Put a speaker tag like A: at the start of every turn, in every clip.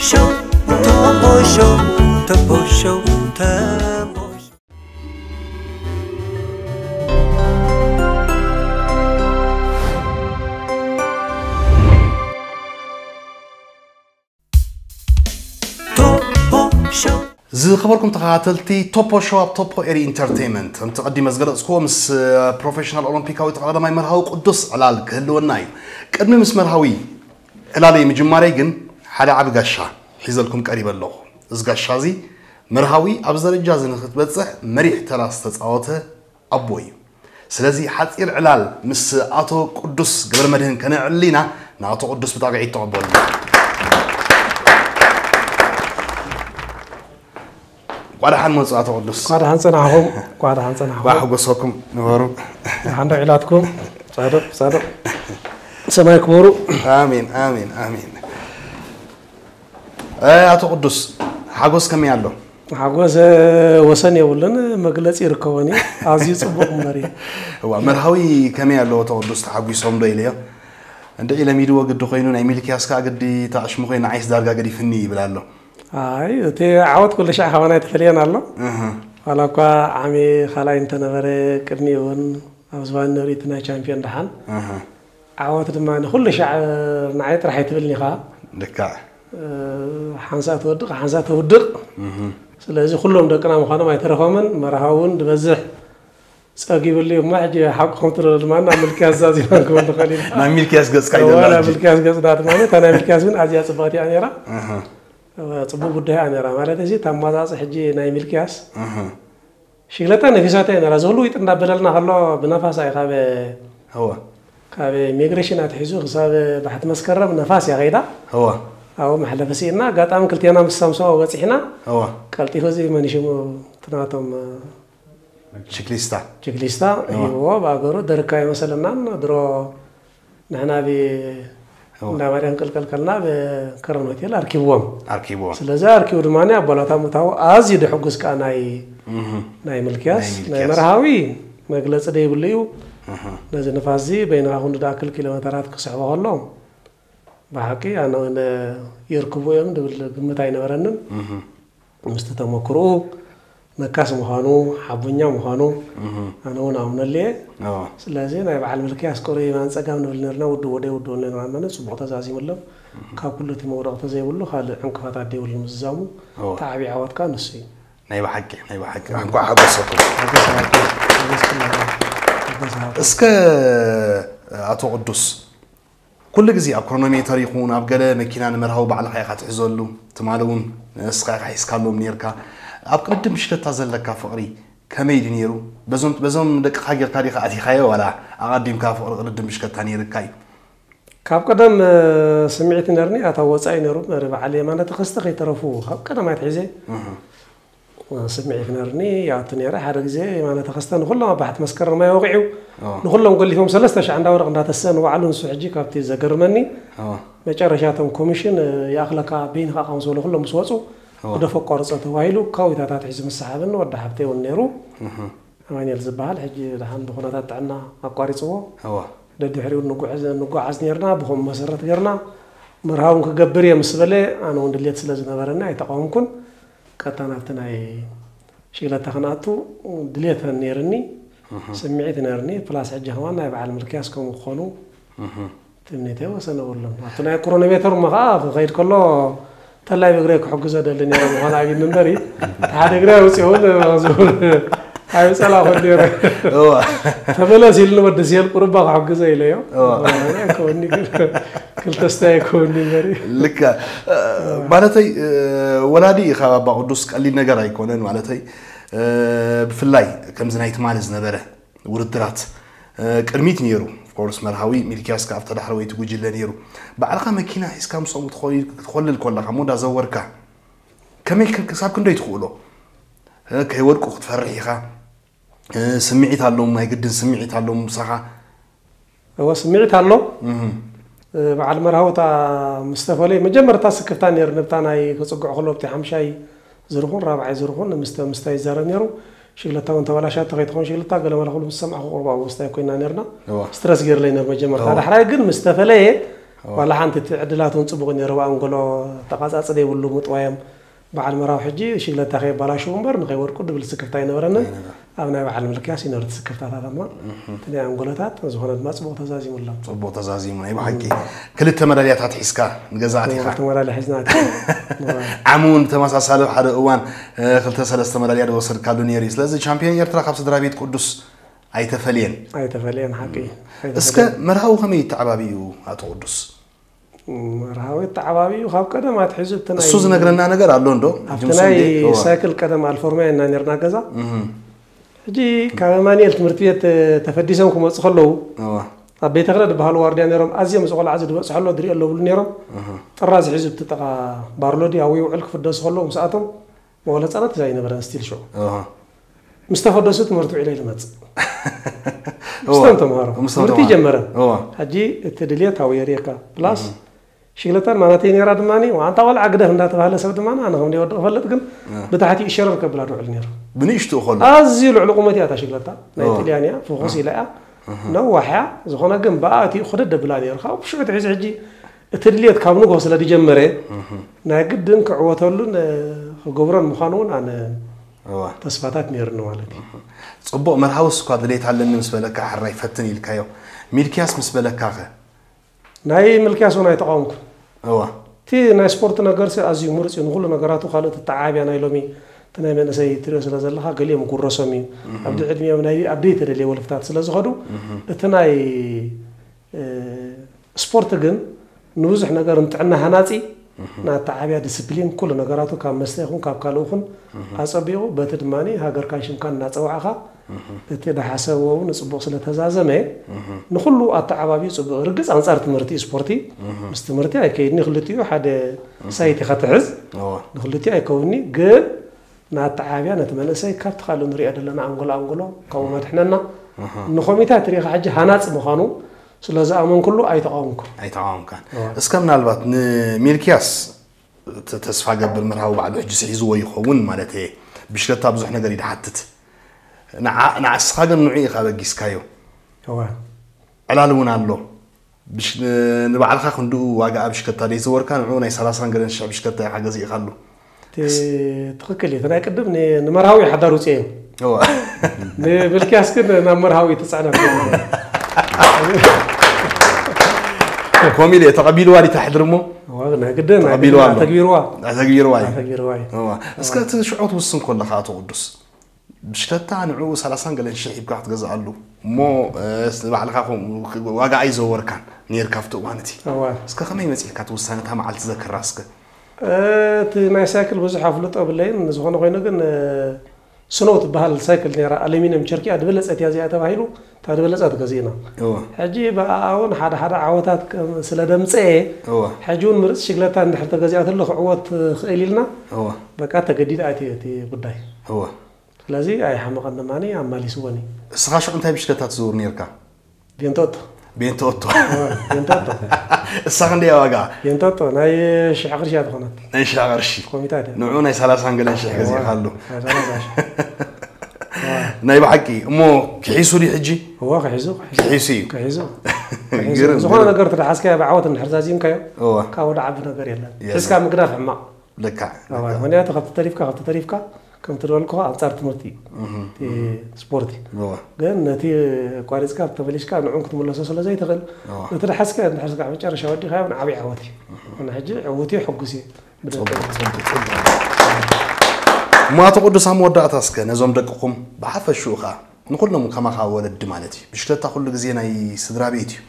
A: شو تبو شو تبو شو تبو
B: زي خبركم تغاتلتي توبو شواب توبو اري انترتينمنت انت قدي مسغر اسكو مس بروفيشنال أولمبيكا تقرا ماي مرهاو قدس على الكهلو الناي قدمي مس مرهاوي علالي لي مجماري حالا عب جاشا حیزلكم قريب الله از جاشازی مرهاوي ابزار جازن خطبته مريح تراستت آوته آبوي سلزي حتی علال مس أتو قدس قبل مدن كن علينا نعطو قدس بتاعي تعبون قاره هن مس عطو قدس
C: قاره هن سنعهم قاره هن سنعهم واحد
B: بسوكم نورو
C: هند علاتكم صادق صادق سماك بورو
B: آمين آمين آمين አቶ ቅዱስ ሓጎስ ከመይ ኣሎ
C: ሓጎስ ወሰን የብሉን መግለፂ ይርከቦን ኣዝዩ ፅቡቅ መሪ
B: እዋ መርሃዊ ከመይ ኣለዎ ኣቶ ቅዱስ ተሓጒሶም ዶ ኢለዮ እንደ ኢለሚድዎ ግዲ ኮይኑ ናይ ሚልክያስ ከዓ ግዲ ተኣሽሙ ኮይኑ ዓይስ ዳርጋ ገዲፍኒ ይብል ኣሎ
C: ኣይ እቲ ዓወት ኩሉ ሻዕ ከባና ተፈልየን ኣሎ ዋላ እኳ ዓሜ ካልኣይ እንተነበረ ቅድሚ እውን ኣብ ዝባን ንርኢት ናይ ቻምፒዮን ድሓን ዓወት ድማ ንኩሉ ሻዕ ንዓይ ጥራሕ ይትብልኒ ከዓ
B: ልካዕ
C: ሓንሳ ትወድቕ ሓንሳ ትውድቕ ስለዚ ኩሎም ደቅና ምዃኖም ኣይተረኸምን መርሃ እውን ዝበዝሕ ፀጊብሉ እሞ ሕጂ ሓቂ ከም ትደለ ድማ ናብ ሚልክያስ ዛዚና ክብል ንኽእል ኢና ናብ
B: ሚልክያስ ገፅካ ናብ ሚልክያስ
C: ገፅና ድማ እታ ናይ ሚልክያስ ግን ኣዝያ ፅብቕቲ እያ ነራ ፅቡቅ ጉዳይ እያ ነራ ማለት እዚ ታብ ማዛፅ ሕጂ ናይ ሚልክያስ ሽግለታ ነፊሳት እያ ነራ ዝህሉ ይጥ እንዳበለልና ከሎ ብነፋስ ኣይ ካበ ካብ ኢሚግሬሽን ኣትሒዙ ክሳብ ባሕቲ መስከረም ነፋስ እያ ከይዳ ኣብኡ መሓለፈሲ እና ኣጋጣሚ ክልቴና ምስ ሳምሶ በፂሕና ቀልጢፉ እዚ መን ሽሙ ትናቶም
B: ችክሊስታ
C: ችክሊስታ ሂብዎ ብኣገሩ ደርካ ይመሰለናን ድሮ ንሕና ብ
B: እንዳ
C: ማርያም ቅልቀል ከልና ብከረን ሆቴል ኣርኪብዎም
B: ኣርኪብዎም
C: ስለዚ ኣርኪቡ ድማ ኣቦላታ ምታው ኣዝዩ ድሕጉስ ከዓ ናይ ናይ ምልክያስ ናይ መርሃዊ መግለፂ ደይብሉ እዩ ነዚ ንፋስ እዚ በይንኻኹን ድኣ ክል ኪሎ ሜተራት ክስሕቦ ከሎ ብሓቂ ኣነ ይርክቦ እዮም ዝብል ግምት ኣይነበረንን ምስቲ ተመክርኡ መካስ ምዃኑ ሓቦኛ ምዃኑ ኣነ እውን ኣምነልየ ስለዚ ናይ በዓል ምልኪ ኣስቆሮ የማን ፀጋም ንብል ነርና ውድ ወደይ ውድ ወለ ማመነ ፅቡቅ ተዛዚሙሎም ካብ ኩሉ እቲ መውደቕቲ ዘይብሉ ካልእ ዕንቅፋታት ደይብሉ ምዝዛሙ ተዓብዪ ዓወትካ ንሱ እዩ
B: ናይ ብሓቂ ናይ ብሓቂ እንኳ ሓጎሰኩም
C: እስከ
B: ኣቶ ቅዱስ ኩሉ ግዜ ኣብ ኢኮኖሚ ተሪኹ ናብ ገለ መኪና ንመርሃዊ ባዕልካ ኢካ ትሕዘሉ ትማለ እውን ንስኻ ኢካ ሒዝካሎም ነርካ ኣብ ቅድም ሽለታ ዘለካ ፍቕሪ ከመይ ድ ነይሩ በዞም ደቅኻ ጌርካ ዲኻ ኣትኻዮ ዋላ ኣቐዲምካ ፍቕሪ ቅድም ሽከታ ነይርካ እዩ
C: ካብ ቀደም ስምዒት ነርኒ ኣታ ወፃኢ ነሩ ባዕለየ ማለት ክስተ ከይተረፉ ካብ ቀደማይ ትሒዘ سمعي في نارني يعطيني راح رجزي ما نتخصت نقول لهم بحث مسكر ما يوقعوا.
B: آه.
C: نقول لهم قال لي فهم سلستش عند ورق نات السن وعلون سوحجي كابتي زكر مني
B: آه.
C: ما يجرى شاتهم كوميشن آه، ياخلك بين خاقهم سولو كلهم سواسو
B: ودفو
C: قرصة وايلو كاوي تاتات حزم السحابن ورد حبتي ونيرو واني الزبال حجي لحن دخونا تاتعنا اقواري صوو دا دحريو نقو عزنا نقو عزنيرنا بخم مسرت غيرنا مرهاون كقبريا مسبلي أنا وندليت سلازنا برنا يتقومكن كاتاناتنا شغلة تخناتو دليت نيرني سمعت نيرني بلاس عجه وأنا بعلم الكاسكم وخونو تمني تيو سنة ولم أتنا كورونا بيتر مخاف غير كله تلاي بغري كحجز هذا اللي نعم وأنا عيد نندري هذا غري وسيول مزول هاي سلا خدير
B: هو
C: تبلا سيل نبدي سيل قرب بقى حجز إليه هو كوني كده ክልተስታይ ክኸውን ነበር
B: ልከ ማለተይ ወላዲ ኢኻ ቅዱስ ቀሊል ነገር ኣይኮነን ማለተይ ብፍላይ ከምዚ ናይ ትማል ዝነበረ ውድድራት ቅድሚት ነይሩ ኦርስ መርሃዊ ሚልክያስ ካብ ተዳሕረ ወይቲ ጉጅለ ነይሩ ባዕልካ መኪና ሒዝካ ምስኦም ትኮልል ኮለካ ሞዳ ዘወርካ ከመይ ክሳብ ክንደይ ትኽእሎ ከይወድቁ ክትፈርሕ ኢኻ ስምዒት ኣለዎም ናይ ግድን ስምዒት ኣለዎም ምሳኻ
C: ስምዒት ኣሎ በዓል መርሃውታ ምስ ዝተፈላለዩ መጀመርታ ስክፍታ ነይሩ ንብታ ናይ ክፅጉዕ ከሎ ብቲ ሓምሻይ ዝርኹን ራብዓይ ዝርኹን ምስታ ይዛረብ ነይሩ ሽግለታ እውን ተበላሻተ ከይትኸውን ሽግለታ ገለ መለ ኩሉ ምስ ሰምዐ ክቁርባ ወስታይ ኮይና ነርና ስትረስ ገይሩ ለይ ነር መጀመርታ ዳሕራይ ግን ምስ ተፈለየ ዋላ ሓንቲ እቲ ዕድላት እውን ፅቡቅ ነይሩ ብኣንጎሎ ተቃፃፅለ የብሉ ምጥዋዮም በዓል መርሃው ሕጂ ሽግለታ ከይባላሽው እምበር ንከይወድቁ ድብል ስክፍታ ይነበረንን ኣብና ባዓል ምልክያ ሲነርት ስክርታታት ማ ተለያ ንጎሎታት ዝኾነ ድማ ፅቡቅ ተዛዚሙ ኣሎ
B: ፅቡቅ ተዛዚሙ ናይ ብሓቂ ክልተ መዳልያታት ሒዝካ ንገዛእት ኢኻ ክልተ
C: መዳልያ ሒዝና
B: ዓም እውን ብተመሳሳሊ ሓደ እዋን ክልተ ሰለስተ መዳልያ ዝወሰድካሉ ነይሩ እዩ ስለዚ ቻምፒዮን ኤርትራ ካብ ስድራ ቤት ቅዱስ ኣይተፈልየን
C: ኣይተፈልየን ሓቂ እስከ
B: መርሃዊ ከመይ ተዓባቢኡ ኣቶ ቅዱስ
C: መርሃዊት ተዓባቢኡ ካብ ቀደም ኣትሒዙ እሱ ዝነግረና
B: ነገር ኣሎ እንዶ ኣብቲ ናይ
C: ሳይክል ቀደም ኣልፎርማያ እና ነርና ገዛ ሕጂ ካብ ኣማኒኤል ትምህርቲ ቤት ተፈዲሶም ክመፁ ከለዉ ኣብ ቤተ ክለ ዝበሃሉ ዋርድያ ነይሮም ኣዝዮም ዝቆልዓዚ ዝበፅሐ ኣሎ ድሪኦ ኣለብሉ ነይሮም ጥራዝ ሒዙ ብትጠቃ ባርሎዲ ኣብ ውዕል ክፍደሱ ከለዉ ምስኣቶም መዋለ ህፃናት እዛ ይነበረን ስቲል ሽዑ ምስ ተፈደሱ ትምህርቲ ውዒለ ይልመፅእ
B: ምስቶም
C: ተምሃሮ ትምህርቲ ይጀመረን ሕጂ እቲ ድልየት ኣወየርየካ ፕላስ شيلتر ما نتين يراد ماني وانت ولا عقده هندا تفعل سبت ما أنا هم ديو فلت كن بتحتي الشرر قبل ادو علنير
B: بنيشتو خل
C: ازي العلقومه تاع شيلتا نيتليانيا فوسيلا نوحا زخونا كن باتي خد دبل ادير خا بشو تعز حجي تدليت كابنو كو سلا ديجمري نا قدن كعوتولن غبرن مخانون أنا
B: اوا
C: تصفاتات نيرن والدي
B: صبو مرحوس سكواد ليت علمني مسبلك حراي فتني الكايو ميركياس مسبلك كاغه
C: ناي ملكياس وناي تقاومكم
B: እዋ
C: እቲ ናይ ስፖርት ነገር ኣዝዩ ምርፅ እዩ ንኩሉ ነገራቱ ካልኦት ተዓብያ ናይ ሎሚ እቲ ናይ መንእሰይ ትሪኦ ስለ ዘለካ ገሊኦም ጉረሶም እዩ
B: ኣብዲ
C: ዕድሚኦም ናይ ኣብደይ ተደልየ ወልፍታት ስለ ዝኸዱ እቲ ናይ ስፖርት ግን ንብዙሕ ነገር ንጥዕና ሃናፂ ናተዓብያ ዲስፕሊን ኩሉ ነገራቱ ካብ መስተ ይኹን ካብ ካልእ ይኹን ኣፀቢቑ በቲ ድማኒ ሃገርካን ሽምካን እናፀዋዕኻ እቲ ዳሓሰብዎ እውን ንፅቡቅ ስለተዛዘመ ንኩሉ ኣተዓባቢኡ ፅቡቅ ርግፅ ኣንፃር ትምህርቲ እዩ ስፖርቲ ምስ ትምህርቲ ኣይከይድኒ ክልቲኡ ሓደ ሳይት ኢኻ ትሕዝ
B: እዋ።
C: ንክልቲኡ ኣይከውኒ ግን ናተዓብያ ነቲ መንእሰይ ካብቲ ካልእ ንሪኦ ዘለና ኣንጎሎ ኣንጎሎ ካብኡ መድሕነና ንኮሚታት ሪኢኻ ሕጂ ሃናፂ ምዃኑ سلازا امون كلو اي تقاومك
B: اي تقاومك اسكم نالبات ميركياس تسفا قبل مرها وبعد حج سيزو ويخون مالته بشلتا بزو حنا قال يدحتت نع نع اسخاد النوعي خا بجيسكايو
C: هو
B: على لون الله بش نبعد خا خندو واقع بشكتا لي زور كان عون اي 30 قرن شعب شكتا حاجة زي خلو
C: تخكلي أنا قدمني نمرهاوي حضروا تيم
B: هو
C: بالكاس كنا نمرهاوي تسعنا
B: كوميلي تقبيل واري تحضر مو
C: واغنا قدام تقبيل واري تقبيل واري
B: تقبيل واري
C: تقبيل واري
B: اسكا شو عود وصن كل خاطو قدس بشتات عن عوس على سانقل ان شيء بقى تجزع له مو بعد خافهم واقع اي زور كان نير كافتو وانتي اسكا خمي مسيح كاتوسان تاع معلت ذكر راسك
C: ت ما يساكل بزح فلط قبل لين زغون غينو كن سنوات بحال سايكل ديرا الومنيوم شركي ادبلس اتيا زي اتا بايلو تادبلس ات غزينا
B: أو
C: حجي با اون حدا حدا عوتات سلا دمصي
B: أو
C: حجون مرس شغلتا عند حتى غزي ات لو عوت خيليلنا.
B: أو
C: بقا تغديد اتي أتي بداي.
B: أو
C: لازي أي حمق ماني عمالي سواني
B: سخاش انت بشكتات زور نيركا.
C: بينتوت.
B: بينتوتو بينتوتو الساندي واقع
C: بينتوتو ناي شي عقر هذا هتخونات
B: ناي شي عقر شي
C: كوميتات
B: نوعونا ثلاث سانقلين شي حكزي خالو ناي بحكي مو كحيسو لي حجي
C: هو كحيسو
B: كحيسو
C: كحيسو
B: زغون
C: نقرت بعوض بعوت حرزاز كايو
B: هو
C: كاو لعب نقر يلا تسكا مقراف ما
B: لك هنا
C: تخطط تريفكا خطط تريفكا ከም ትደልኩ ኣንፃር ትምህርቲ
B: እዩ
C: ስፖርቲ ግን ነቲ ቋሪፅካ ተመሊሽካ ንዑን ክትምለሶ ስለ ዘይትኽእል ነቲ ድሓስከ ድሓስካ መጨረሻ ወዲኻ ንዓብዪ ዓወት እዩ ንሕጂ ዕውት ሕጉስ እየ
B: እሞ ኣቶ ቅዱስ ኣብ መወዳእታ ስከ ነዞም ደቅኹም ብሓፈሽኡ ከዓ ንኩሎም ከማኻ ወለዲ ማለት እዩ ብሽክለታ ኩሉ ግዜ ናይ ስድራ ቤት እዩ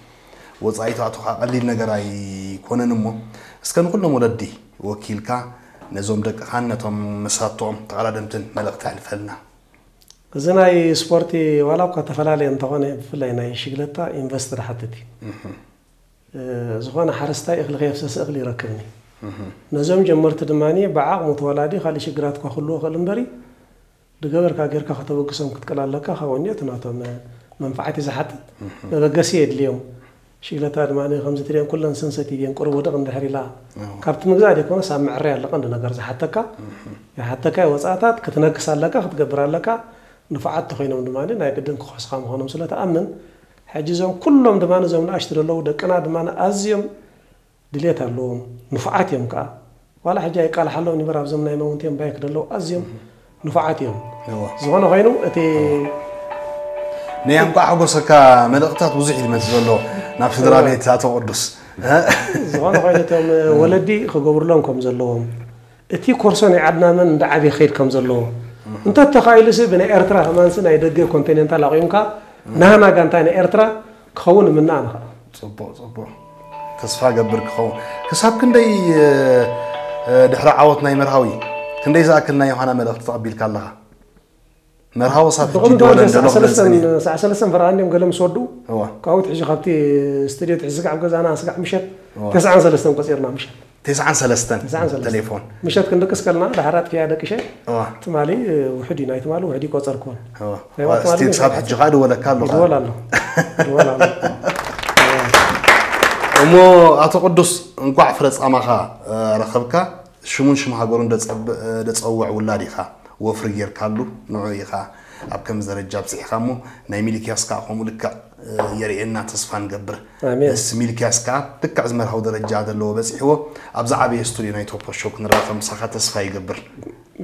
B: ወፃኢቱ ኣቶካ ቀሊል ነገር ኣይኮነን እሞ እስከ ንኩሎም ወለዲ ወኪልካ ነዞም ደቂ ኸን ነቶም መሳትኦም ተቓላደምትን መልእኽቲ ኣልፈልና
C: እዚ ናይ ስፖርቲ ዋላ እኳ ተፈላለየ እንተኾነ ብፍላይ ናይ ሽግለታ ኢንቨስት ረሓትት ዝኾነ ሓረስታይ እኽሊ ከየፍሰሰ እኽሊ ይረክብኒ ነዞም ጀመርቲ ድማ ብዓቕሙ ተወላዲ ካልእ ሽግራትካ ክህልዎ ክእል እምበሪ ድገበርካ ጌርካ ክተበግሶም ክትቀላለካ ካብኡ እኒኦ እቲ ናቶም መንፋዕቲ ዝሓትት መበገሲ የድልዮም ሽግለታ ድማ ከምዝትሪአን ኩለን ስንሰት እየን ቁርብ ውድቕ እንድሕር ኢላ ካብቲ ምግዛእ ደይኮነ ሳብ ምዕሪ ኣለቀ እንዲ ነገር ዝሓተካ ይሓተካ ወፃእታት ክትነግስ ኣለካ ክትገብር ኣለካ ንፍዓቲ ኮይኖም ድማ ናይ ግድን ክኮስካ ምኾኖም ስለተኣምን ሕጂ እዞም ኩሎም ድማ እዞም ንኣሽቲ ዘለዉ ደቅና ድማ ኣዝዮም ድሌት ኣለዎም ንፉዓት እዮም ከዓ ዋላ ሕጂ ኣይቃልሓ ኣለዎም ኒበር ኣብዞም ናይ መውንትዮም ባይክ ደለዉ ኣዝዮም ንፉዓት እዮም ዝኾነ ኮይኑ እቲ
B: ንያንቋ ሓጎሰካ መልእኽታት ብዙሕ እዩ ድመፅ ዘለዎ نفس درامي تاتو قدس زغان غايتهم
C: ولدي خجبر لهم كم زلهم اتي كورسون عدنا من دعبي خير كم زلهم
B: انت
C: تخيل سي بن ارترا همان سنه يدق كونتيننتال اغيونكا نهانا غانتاين ارترا خون من نانا
B: صبو صبو تصفى قبرك خون كساب كندي دحر عوض ناي مرهوي كندي زاكل ناي وأنا ملف تصعب بيلك الله مرحبا صافي جديد ولا ساعة سلسن
C: ساعة سلسن فراني مقال مسودو
B: هو
C: كاوت حجي خبتي استديو تحزق عم كذا أنا أسقع مشت تسعة سلسن
B: تسعة سلسن تليفون.
C: مشات كن دكس كلنا دحرات فيها دك شيء تمالي وحدي نايت مالو وحدي كوتر كون
B: هو استديو أيوة، صاب حجي غادو ولا كالو غادو آه، ولا
C: لا
B: ولا لا እሞ ኣቶ ቅዱስ እንኳዕ ፍረ ፃማኻ ረኸብካ ሽሙን ሽም ሃገሩን ደፀውዕ ውላድ ኢኻ ወፍሪ ጌርካሉ ንዑ ኢኻ ኣብ ከምዚ ደረጃ ኣብፅሕኻ እሞ ናይ ሚልክያስ ከዓ ከምኡ ልክዕ የርእየና ተስፋ ንገብር
C: እስ
B: ሚልክያስ ከዓ ልክዕ ዝመርሃዊ ደረጃ ዘለዎ በፂሕዎ ኣብዚ ዓበየ ስቱድዮ ናይ ቶፖ ሾው ክንረኸ ምሳኻ ተስፋ ይገብር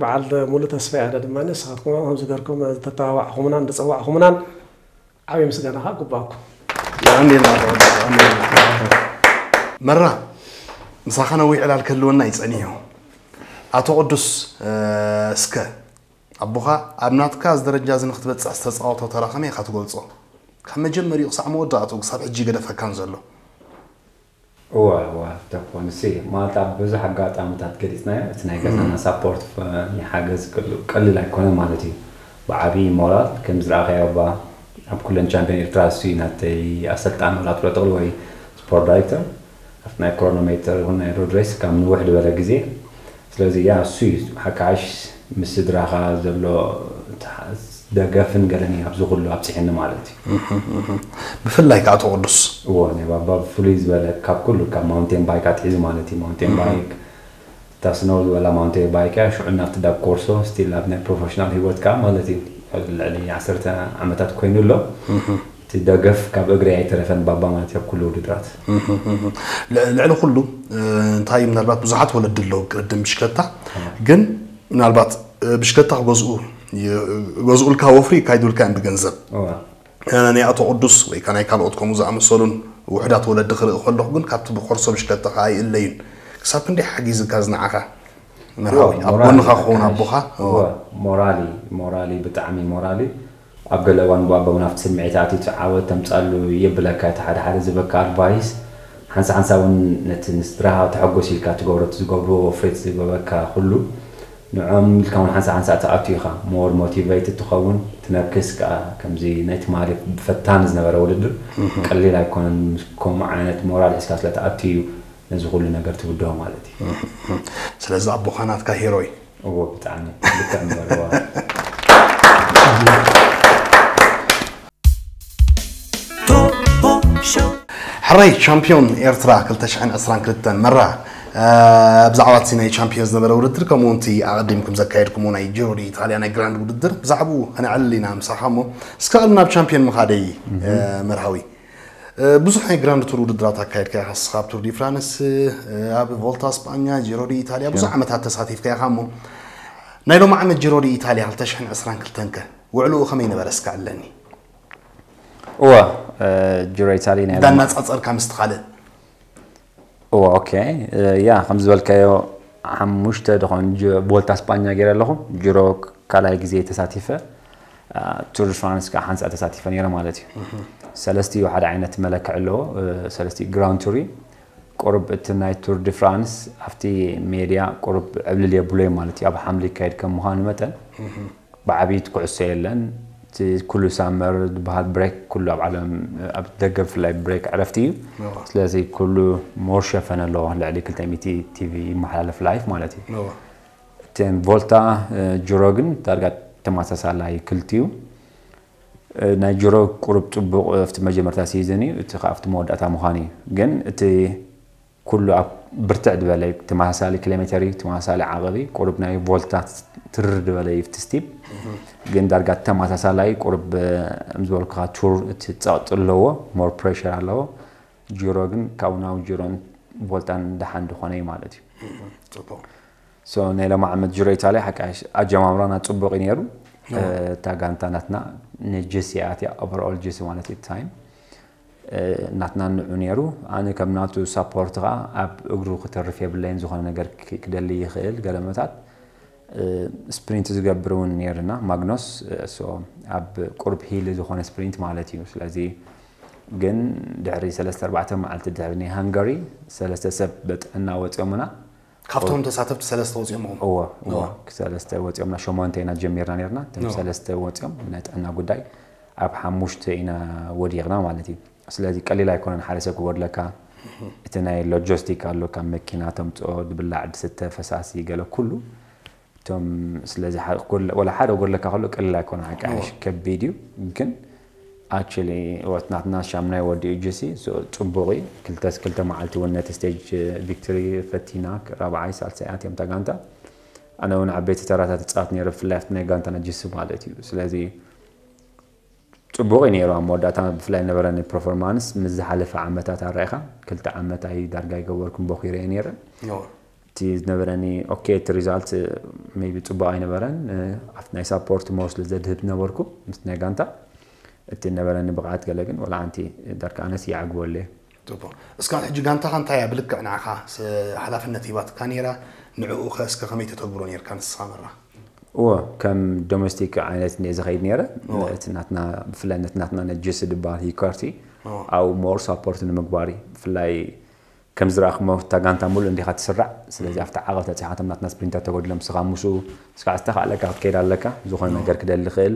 C: በዓል ሙሉእ ተስፋ ያለ ድማ ንስኻትኩም ከም ዝገርኩም ተተባባዕኹምናን ዝፀዋዕኹምናን ዓብዪ ምስጋና ከዓ ግባኣኩም
B: መራ ምሳኻ ነዊዕ ዕላል ክህልወና ይፀኒሑ ኣቶ ቅዱስ እስከ أبوها أبنات كاز درجة زين اختبت سأستس أو تطرق مي خط قلصة كم جم مريق صعب مودع توك صعب جيجا دفع كان زلو
A: وا وا تكون سي ما تعبز حقات عم تتكريس نايا تنايا كذا أنا سبورت في حاجز كل كل اللي كنا مالتي بعبي مرات كم زراعة أبا أب كل إن شامبين إرتاسي نتي أسلت أنا لا تقول تقول وعي سبورت دايتر أثناء كورنوميتر هنا رودريس كم نوح لبلا جزيء سلوزي يا سويس حكاش ምስ ስድራኻ ዘሎ ደገፍን ገለኒ ኣብዚ ኩሉ ኣብፅሕኒ ማለት እዩ
B: ብፍላይ ከዓ ቅዱስ
A: እዎ ናይ ባባ ብፍሉይ ዝበለ ካብ ኩሉ ካብ ማውንቴን ባይክ ኣትሒዙ ማለት እዩ ማውንቴን ባይክ እታ ስነው ዝበላ ማውንቴን ባይክ እያ ሽዑ ናብቲ ዳብ ኮርሶ ስቲል ኣብ ናይ ፕሮፌሽናል ሂወት ከዓ ማለት እዩ ልዕሊ 1 ዓመታት ኮይኑ ኣሎ እቲ ደገፍ ካብ እግሪ ኣይተረፈን ባባ ማለት እዩ ኣብ ኩሉ ውድድራት
B: ልዕሊ ኩሉ እንታይ ምናልባት ብዙሓት ወለዲ ኣለዉ ቅድም ምሽከታ ግን منالبات بشكل تحجزو يجزو الكا وفري كايدو الكا بجنزب أنا نيا تقدس ويكاني كالوت كموزا مسولون وحدات ولا دخل خلو خن كابت بخرص بشكل تقاي الليل كسبن دي حجز كازن عها أبون خخون أبوها
A: مورالي مورالي بتعمي مورالي أقول أوان بابا ونفس المعيتة تتعاود تمسألو يبلك تحر حر زبك أربايس حنس حنس أون نت نسترها تحجز الكا تجورت تجورو وفريت تجورك نعم الكون حسا حسا تعطيها مور موتيفيت تخون تنكس كا كمزي نت ماري فتانز زنا برا ولد قليل يكون كم عينة مورال إسكاس لا تعطيه نزه كل نجار تبدو مالتي
B: سلاز أبو خانات كهيروي
A: هو بتعني بتعني
B: حري شامبيون إيرتراك كل تشحن أسران كل مرة بزعوات سيناي تشامبيونز نبرة وددر كمونتي أقدمكم زكايركم ونا جوري إيطاليا أنا جراند وددر بزعبو أنا علينا سكال ناب تشامبيون مخادي مرحوي ብዙሕ ናይ ግራንድ ቱር ውድድራት ኣካየድካ ኢኻ ንስኻ ኣብ ቱር ዲ ፍራንስ ኣብ ቮልታ ስጳኛ ጂሮ ዲ ኢታልያ ብዙሕ ዓመታት ተሳቲፍካ ኢኻ እሞ ናይ ሎሚ ዓመት ጂሮ ዲ ኢታልያ 2022 ከ ውዕልኡ ከመይ ነበረ እስካ ኣለኒ?
A: እወ ጂሮ ኢታሊ
B: ዳናፃፀርካ كم ካልእ
A: اوکی یا آه، خمزول که حموشت دخان بولت اسپانیا گیر لهم جرو کالای گزی تساتیفه آه، تور فرانس که حنس تساتیفه نیره مالتی سلستی و حد عینت ملک علو. آه، سلستی گران توری قرب تنای تور دی فرانس. افتی میدیا قرب عبللی بلوی مالتی أب حملی کاید کم مهان متن. بعبیت کعسیلن ኩሉ ሳመር ዝበሃል ብሬክ ኩሉ ኣብ ዓለም ኣብ ደገ ብፍላይ ብሬክ ዕረፍቲ እዩ ስለዚ ኩሉ ሞር ሸፈን ኣለዎ ልዕሊ 200 ቲቪ ይመሓላለፍ ላይፍ ማለት
B: እዩ
A: እተን ቮልታ ጅሮ ግን ዳርጋ ተመሳሳላይ ክልቲዩ ናይ ጅሮ ቁሩብ ፅቡቅ ኣብቲ መጀመርታ ሲዝን እዩ እቲ ከዓ ኣብቲ መወዳእታ ምዃኑ እዩ ግን እቲ ኩሉ ኣብ ብርትዕ ድበለ ተመሳሳሊ ኪሎሜተር እዩ ተመሳሳሊ ዓቐብ ቁሩብ ናይ ቮልታ ትርር ድበለ እዩ ስቲፕ ግን ዳርጋ ተመሳሳላይ ቁሩብ ምዝበልኩካ ቱር እቲ ፀቕጢ ኣለዎ ሞር ፕሬሽር ኣለዎ ጅሮ ግን ካብኡ ናብ ጅሮን ቦልታን ድሓን ድኾነ እዩ ማለት እዩ። ናይ ሎማ ዓመት ጅሮ ኢታልያ ሓቃሽ ኣጀማምራና ፅቡቅ እዩ ነይሩ። እታ ጋንታ ናትና ንጀሲ ኣትያ ኦቨርኦል ጀሲ ማለት እዩ ታይም። ናትና ንዑ ነይሩ። ኣነ ከም ናቱ ሳፖርት ከዓ ኣብ እግሩ ክተርፍ የብለይን ዝኾነ ነገር ክደሊ ይኽእል ገለመታት ስፕሪንት ዝገብር እውን ነርና ማግኖስ ኣብ ቁርብ ሂል ዝኾነ ስፕሪንት ማለት እዩ። ስለዚ ግን ድሕሪ 34 መዓልቲ ድሕሪ ናይ ሃንጋሪ ሰለስተ ሰብ በጥዕና ወፂኦምና
B: ካብቶም ተሳተፍቲ ሰለስተ ወፂኦም ኹም
A: እዎ እዎ ሰለስተ ወፂኦምና ሸሞንተ ኢና ጀሚርና ነርና እቶም ሰለስተ ወፂኦም ናይ ጥዕና ጉዳይ ኣብ ሓሙሽተ ኢና ወዲቕና ማለት እዩ። ስለዚ ቀሊል ኣይኮነን ሓደ ሰብ ክወድለካ እቲ ናይ ሎጂስቲክ ኣሎ ካብ መኪና ተምፅኦ ድብላዕ ድስተ ፈሳሲ ገለ ኩሉ ቶም ስለዚ ወላ ሓደ ጎለካ ከሎ ቅልል ኣይኮነ ሓቂ ከቢድ እዩ ግን ኣክቹሊ ወትናትና ሻምናይ ወዲኡ ጀሲ ፅቡቕ እዩ ክልተ መዓልቲ እውን ነቲ ስቴጅ ቪክቶሪ ፈቲና ራብዓይ ሳልሳይኣት እዮም ተጋንታ ኣነ እውን ዓበይቲ ተራታት ፃፍ ነይረ ብፍላይ ኣብቲ ናይ ጋንታና ጅስ ማለት እዩ ስለዚ ፅቡቕ እዩ ነይሩ ኣብ መወዳእታ ብፍላይ ነበረኒ ፐርፎርማንስ ምስ ዝሓለፈ ዓመታት ኣረኢኻ ክልተ ዓመት ኣይ ዳርጋ ይገበርኩም በኪረ እየ ነይረ እቲ ዝነበረኒ ኦኬ እቲ ሪዛልት ሜቢ ፅቡቅ ኣይነበረን ኣብቲ ናይ ሳፖርት መወስሊ ዘድህብ ነበርኩ ምስ ናይ ጋንታ እቲ ነበረኒ ብቕዓት ገለ ግን ወላ ዓንቲ ደርቂ ኣነስ ይዓግበሉ እየ
B: ፅቡቅ እስካብ ሕጂ ጋንታኻ እንታይ እያ ብልክዕ ንዓኻ ሓላፍነት ሂባትካ ነይራ ንዕኡ ኸ እስከ ከመይ ተተግብሮ ነርካ ንስኻ መራ
A: እዎ ከም ዶሜስቲክ ዓይነት እኒአ ዝኸይድ ነይረ እቲ ናትና ብፍላይ ነቲ ናትና ነጀስ ዝበሃል ሂካርቲ ኣብኡ ሞር ሳፖርት ንምግባር እዩ ብፍላይ ከም ዝረኣኹሞ ተጋንታ ሙሉእ እንዲኻ ትስራዕ ስለዚ ኣብቲ ዓቐብ ተፂሓቶም ናትና ስፕሪንታ ተጎዲሎም ስኻ ምስኡ ስካዕ ዝተካኣለካ ክትከይድ ኣለካ ዝኾነ ነገር ክደሊ ክእል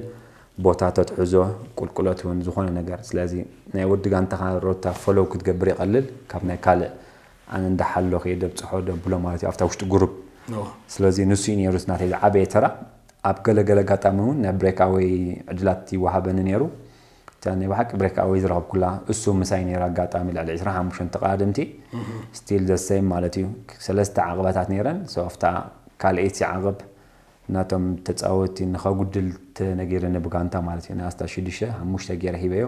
A: ቦታ ተትሕዞ ቁልቁሎት እውን ዝኾነ ነገር ስለዚ ናይ ወዲ ጋንታኻ ሮታ ፈሎው ክትገብር ይቀልል ካብ ናይ ካልእ ኣነ እንዳሓሎ ከ ደብፅሖ ደብሎ ማለት እዩ ኣብታ ውሽጢ ጉሩብ ስለዚ ንሱ እዩ ነይሩ ናተይ ዝዓበየ ተራ ኣብ ገለገለ ኣጋጣሚ እውን ናይ ብሬካወይ ዕድላት ይወሃበኒ ነይሩ تاني بحق بريك اوي ዝረኸብ ኩላ እሱ ምሳይ ነይሩ ኣጋጣሚ ልዕሊ 25 ተቃድምቲ ስቲል ዘሰይም ማለት እዩ ሰለስተ ዓቕበታት ነይረን ሰፍታ ካልአይቲ ዓቕብ ናቶም ተፃወቲ ንኸጉድል ተነጊረኒ ብጋንታ ማለት እዩ ናስታ ሽዱሽተ ሓሙሽተ ገይረ ሂበዮ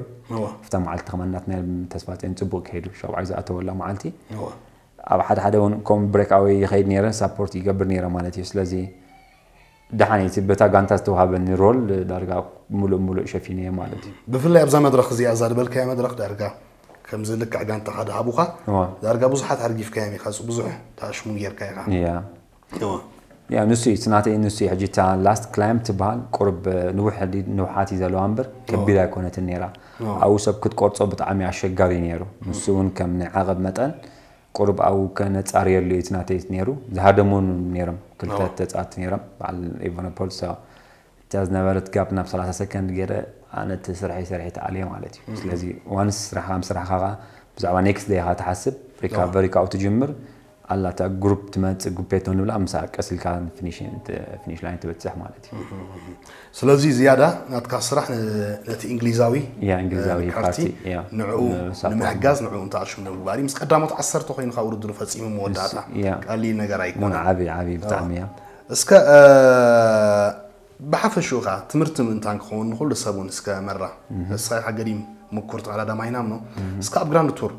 A: ፍታ መዓልቲ ከመናት ተስፋፅን ፅቡቅ ከይዱ ሸብዓይ ዝኣተወላ መዓልቲ ኣብ ሓደ ሓደ እውን ከም ብሬክ ኣወይ ይኸይድ ነይረ ሳፖርት ይገብር ነይረ ማለት እዩ ስለዚ دحانيتي بتا غانتا ዝተዋሃበኒ ሮል ዳርጋ ሙሉእ ሙሉእ ሸፊነየ ማለት እዩ
B: ብፍላይ ኣብዛ መድረክ እዚኣ እዛ ዝበልካያ መድረክ ዳርጋ ከምዚ ልክዕ ጋንታ ሓደ ሃቡካ ዳርጋ ብዙሓት ሓርጊፍካዮም ኢካ ብዙሕ ታሽሙን ጌርካ ኢካ
A: ያ ያ ንሱ እዩ ፅናተይ ንሱ እዩ ሕጂ እታ ላስት ክላይም ትበሃል ቁርብ ንውሕዲ ንውሓት እዩ ዘለዋ እምበር ከቢድ ኣይኮነትን ነይራ ኣብኡ ሰብ ክትቆርፆ ብጣዕሚ ኣሸጋሪ ነይሩ ንሱ እውን ከም ናይ ዓቐብ መጠን ቁርብ ኣብኡ ከነፃርየሉ እዩ ትናተይት ነይሩ ዝሃደሞን ነይሮም ክልተ ተፃወቲ ነይሮም በዓል ኢቫኖፖል እታ ዝነበረት ጋብ ናብ 30 ሰከንድ ገይረ ኣነ እቲ ስራሒ ስርሒ ተኣልየ ማለት እዩ ስለዚ ዋንስ ስራሕካ ምስራሕካ ብዛዕባ ኔክስት ደይካ ትሓስብ ሪካቨሪ ካብኡ ትጅምር ኣላታ ግሩፕ ትመፅእ ጉቤቶ ንብላ ምሳ ቀሲልካ ፊኒሽ ላይን ትበፅሕ ማለት
B: እዩ ስለዚ ዝያዳ ናትካ ስራሕ ነቲ እንግሊዛዊ
A: እንግሊዛዊ ፓርቲ ንዕኡ ንምሕጋዝ
B: ንዕኡ እንተኣርሽም ንምግባር እዩ ምስ ቀዳሞት ዓሰርተ ኮይኑካ ውድድር ፈፂሙ መወዳእታ ቀሊል ነገር ኣይኮነ
A: ዓብይ ዓብይ ብጣዕሚ እያ
B: እስከ ብሓፈሽኡ ከዓ ትምህርቲ ምእንታን ክኸውን ንኩሉ ሰብ እውን እስከ መራ ንስኻይ ሓገዲም ምኩር ተቀዳዳማይናምኖ እስከ ኣብ ግራንድ ቱር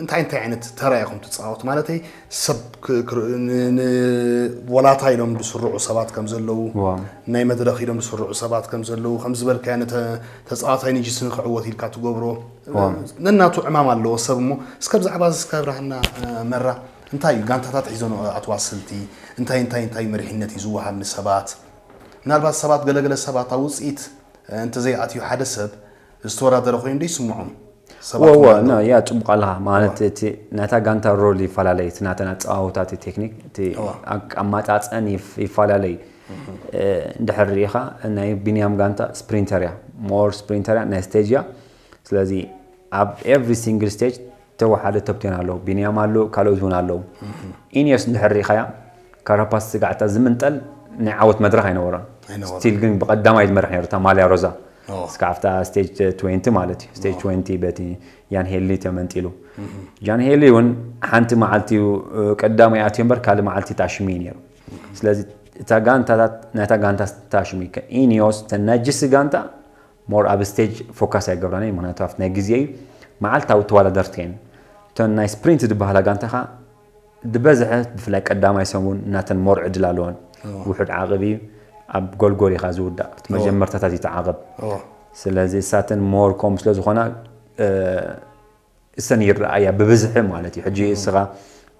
B: እንታይ እንታይ ዓይነት ተራ ኢኹም ትፃወቱ ማለት ሰብ ወላታ ኢሎም ዝስርዑ ሰባት ከም ዘለዉ ናይ መድረክ ኢሎም ዝስርዑ ሰባት ከም ዘለዉ ከም ዝበልካ ተፃዋታይ ንጂ ስንክዕወት ኢልካ ትገብሮ ነናቱ ዕማም ኣለዎ ሰብ እሞ እስከ ብዛዕባ ዝከብራህና መራ እንታይ እዩ ጋንታታት ሒዞን ኣትዋ ስልቲ እንታይ እንታይ እንታይ መሪሕነት እዩ ዝወሃብ ንሰባት ምናልባት ሰባት ገለገለ ሰባት ኣብ ውፅኢት እንተዘይኣትዩ ሓደ ሰብ ዝተወዳደረ ኮይኑ ዶ ይስምዖም وهو نو
A: يا تبقى لها. معناتها تي ناتا غانتا رول يفلالي ناتا نتصاوتا تي تكنيك. تي أما تاصن يفلالي. آه، دحر ريخا. ناي بنيام غانتا سبرينتريا. مور سبرينتريا. ناي ستيجيا. سلازي أب ايفري سينجل ستيج توحد توبتين አለው ቢኒያም አለው ካልኦት አለው ኢኒየስ እንድሕር ሪኻያ ካራፓስ ስጋዕታ ዝምንጠል ናይ ዓወት መድረኽ ኣይነበሮን
B: ስቲል
A: ግን ብቐዳማይ ዝመርሕ ነርታ ማልያ ሮዛ እስከ ኣፍታ ስቴጅ 20 ማለት እዩ ስቴጅ 20 በቲ ያን ሄሊ ተመንጢሉ ጃን ሄሊ እውን ሓንቲ መዓልቲ ቀዳማይ ኣትዮ እምበር ካልእ መዓልቲ ታሽሚ ነይሩ ስለዚ እታ ጋንታታት ናይታ ጋንታ ታሽሚ ኢኒዮስ ተናጅስ ጋንታ ሞር ኣብ ስቴጅ ፎካስ ኣይገብራነ ምክንያቱ ኣብቲ ናይ ግዜ እዩ መዓልታዊ ተወዳደርቲ እየን እተን ናይ ስፕሪንት ዝበሃላ ጋንታ ኸ ብበዝሐ ብፍላይ ቀዳማይ ሰሙን እናተን ሞር ዕድል ኣለዎን ውሑድ ዓቕብ እዩ اب گل گوری خازود دارت مجمع مرتتاتی تعاقب سلازی ساتن مور کم سلاز خونا استنی رعایا ببزح مالتی حجی اسغا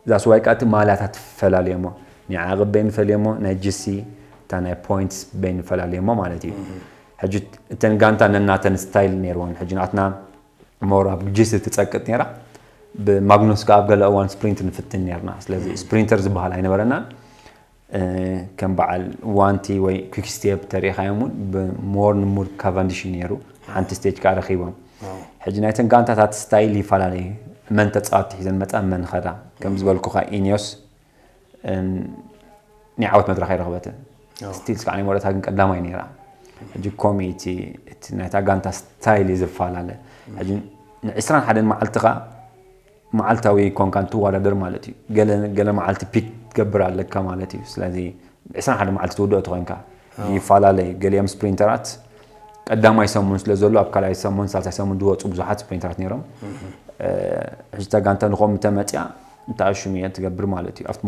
A: داس وایکات مالات هت فلالیمو نعاقب بین فلیمو نجسی تن پوینت بین فلالیمو مالتی حجی تن گانتا نن ناتن استایل نیروان حجی ناتنا مور اب جسی تتسکت نیرا ب ماگنوس کا اب گل اوان سپرینتر نفتن نیرنا سلازی سپرینترز بحال اینه برنا كم بعد وانتي وي كويك ستيب تاريخ يومون بمور نمور كافانديش نيرو. حانت ستيج كار خيبون حجنا يتن كانت هات ستايل يفعل علي من تتسعات حيزن متأمن خدا كم زبال كوخا إينيوس نعاوت مدرخي رغبتا ستيل سكعني مورد هاقن قبلا ما ينيرا حجي كومي تي نايتا كانت ستايل يزفال علي حجي نعسران حدن معلتها معلتها وي كون كانت توالا در مالتي. قلن قلن معلتي بيك ክትገብር ኣለካ ማለት እዩ ስለዚ 21 መዓልቲ ትውድኦ ትኮንካ ይፈላለዩ ገሊኦም ስፕሪንተራት ቀዳማይ ሰሙን ስለ ዘሎ ኣብ ካልኣይ ሰሙን ሳልሳይ ሰሙን ዝወፁ ብዙሓት ስፕሪንተራት ነይሮም ሕጂ ተጋንተ ንኸም ተመፅያ እንታይ ሽሙ እየ ትገብር ማለት እዩ ኣብቲ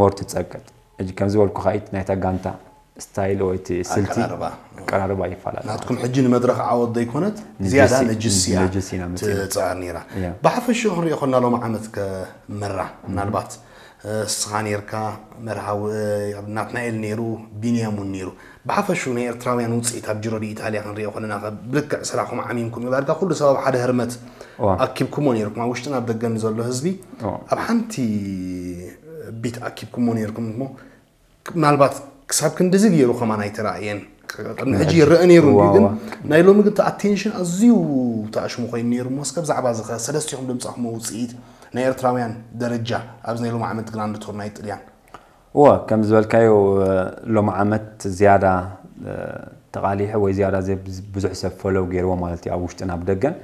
A: ሞር ትፀቅጥ ሕጂ ከም ዝበልኩ ከዓ ናይ ተጋንታ ስታይል ወይ እቲ ስልቲ ኣቀራርባ ይፈላለ ናትኩም
B: ሕጂ ንመድረክ ዓወት ዘይኮነት ዝያዳ ነጅስ እያ ትፅዕር ነይራ ብሓፈሽኡ ክንሪኦ ከልና ሎም ዓመት ከመራ ምናልባት ስኻን ነርካ መርሃው ናትና ኤል ነይሩ ቢንያም እውን ነይሩ ብሓፈሹ ናይ ኤርትራውያን ውፅኢት ኣብ ጅሮ ኢታልያ ክንሪኦ ከለና ብልክዕ ስራሕኩም ዓሚምኩም እዩ ዳርጋ ኩሉ ሰባብ ሓደ ህርመት ኣኪብኩሞ ነይርኩም ኣብ ውሽጥን ኣብ ደገን ዘሎ ህዝቢ ኣብ ሓንቲ ቤት ኣኪብኩሞ ነይርኩም እሞ ምናልባት ክሳብ ክንዲዚ ገይሩ ከማ ናይ ተራእየን ቅድሚ ሕጂ ይረአ ነይሩ ግን ናይ ሎሚ ግን ኣቴንሽን ኣዝዩ ተኣሽሙ ኮይኑ ነይሩ ሞ እስከ ብዛዕባ እዚ ኸ ሰለስቲኹም ድምፃኹም ውፅኢት نير تراويان درجة أبز نيلو معمت جراند تورنايت ريان
A: هو كم زوال كايو لو معمت زيادة تقاليح هو زيادة زي بزح سفلو غير ومالتي أو وشتنا بدقن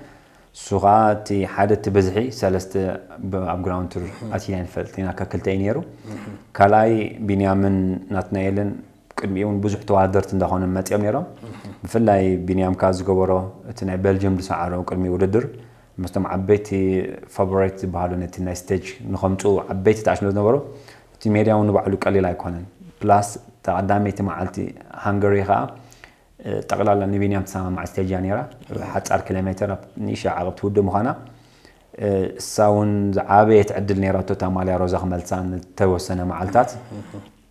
A: سغاتي حدا تبزحي سالست بأب جراند تور أتينين فلتينا ككلتينيرو كالاي بنيامن ناتنايلن ቅድሚኡን ብዙሕ ተዋደርቲ እንዳኾነ መፂኦም ነይሮም። ብፍላይ ቢንያምካ ዝገበሮ እቲ ናይ ቤልጅየም ዝሰዓሮ ቅድሚ ውድድር مثلا عبيتي فابريت بهالو نتي ناي ستيج نخمتو عبيتي تعشمو نورو تي ميديا ونو بعلو قليل ايكون بلاس تقدامي تي معلتي هانغري خا تقلال نيفينيا تسام مع ستيج يانيرا حتى ار كيلومتر نيشا عرفت ود مخانا ساون عابيت عدل نيراتو تامالي روزا خملسان توسنا معلتات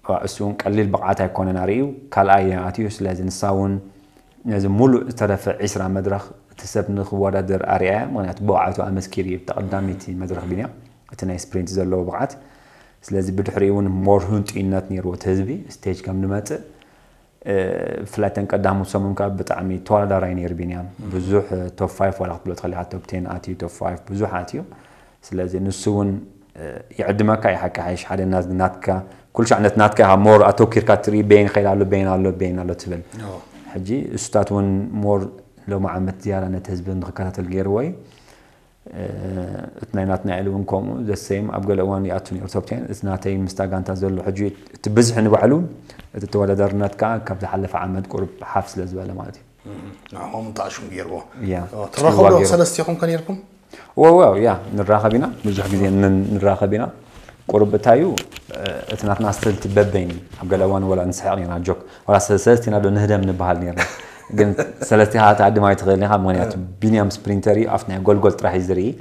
A: واسون قليل بقعات ايكون ناريو كالاي اتيوس لازم ساون نزل ملو ترف عسرة مدرخ تسب نخوارا در أريا مانات بوعات وأمسكيري تقدامي تي مدرخ بنيا تناي سبرينت زر لو بعات سلازي بدحري ون مور هونت إنات نير وتهزبي ستيج كام نمات. أه فلاتن قدامو سومن كاب بتعمي توالا داراي نير بنيا. بزوح توب فايف ولا قبلو تخلي حتى توب تين آتي توب فايف بزوح آتيو. سلازي نسون آه، يعدمك اي حكا عايش حدا ناس ناتكا. كل شيء عندنا ناتكا مور أتوكير كاتري بين خيلالو بين ألو بين ألو تبل. حجي استات ون مور لو ما عمت زياره نت حزب انتخابات الجيروي اثنيناتنا أه... علون كوم ذا سيم ابقى الاوان ياتون يور توب 10 اثنتين مستاغانتا زلو حجي تبزح نبعلو تتولى درنات كا كبد حلف عمد قرب حفص لزبالة مالتي
B: نعم تعشون جيروا
A: يا تراخوا لو
B: سلستيكم كان يركم
A: واو واو يا نراخبينا بزح جزيا نراخبينا قرب تايو اتناتنا ستلتي ببيني اب قلوان ولا نسحق نيرنا جوك. ولا سلسلتي نادو نهدم من نبهال نيرنا قن سلسلتي هات عد ما يتغيرني ها مغنيات بنيام سبرينتري عرفنا جول جول تراح يزري.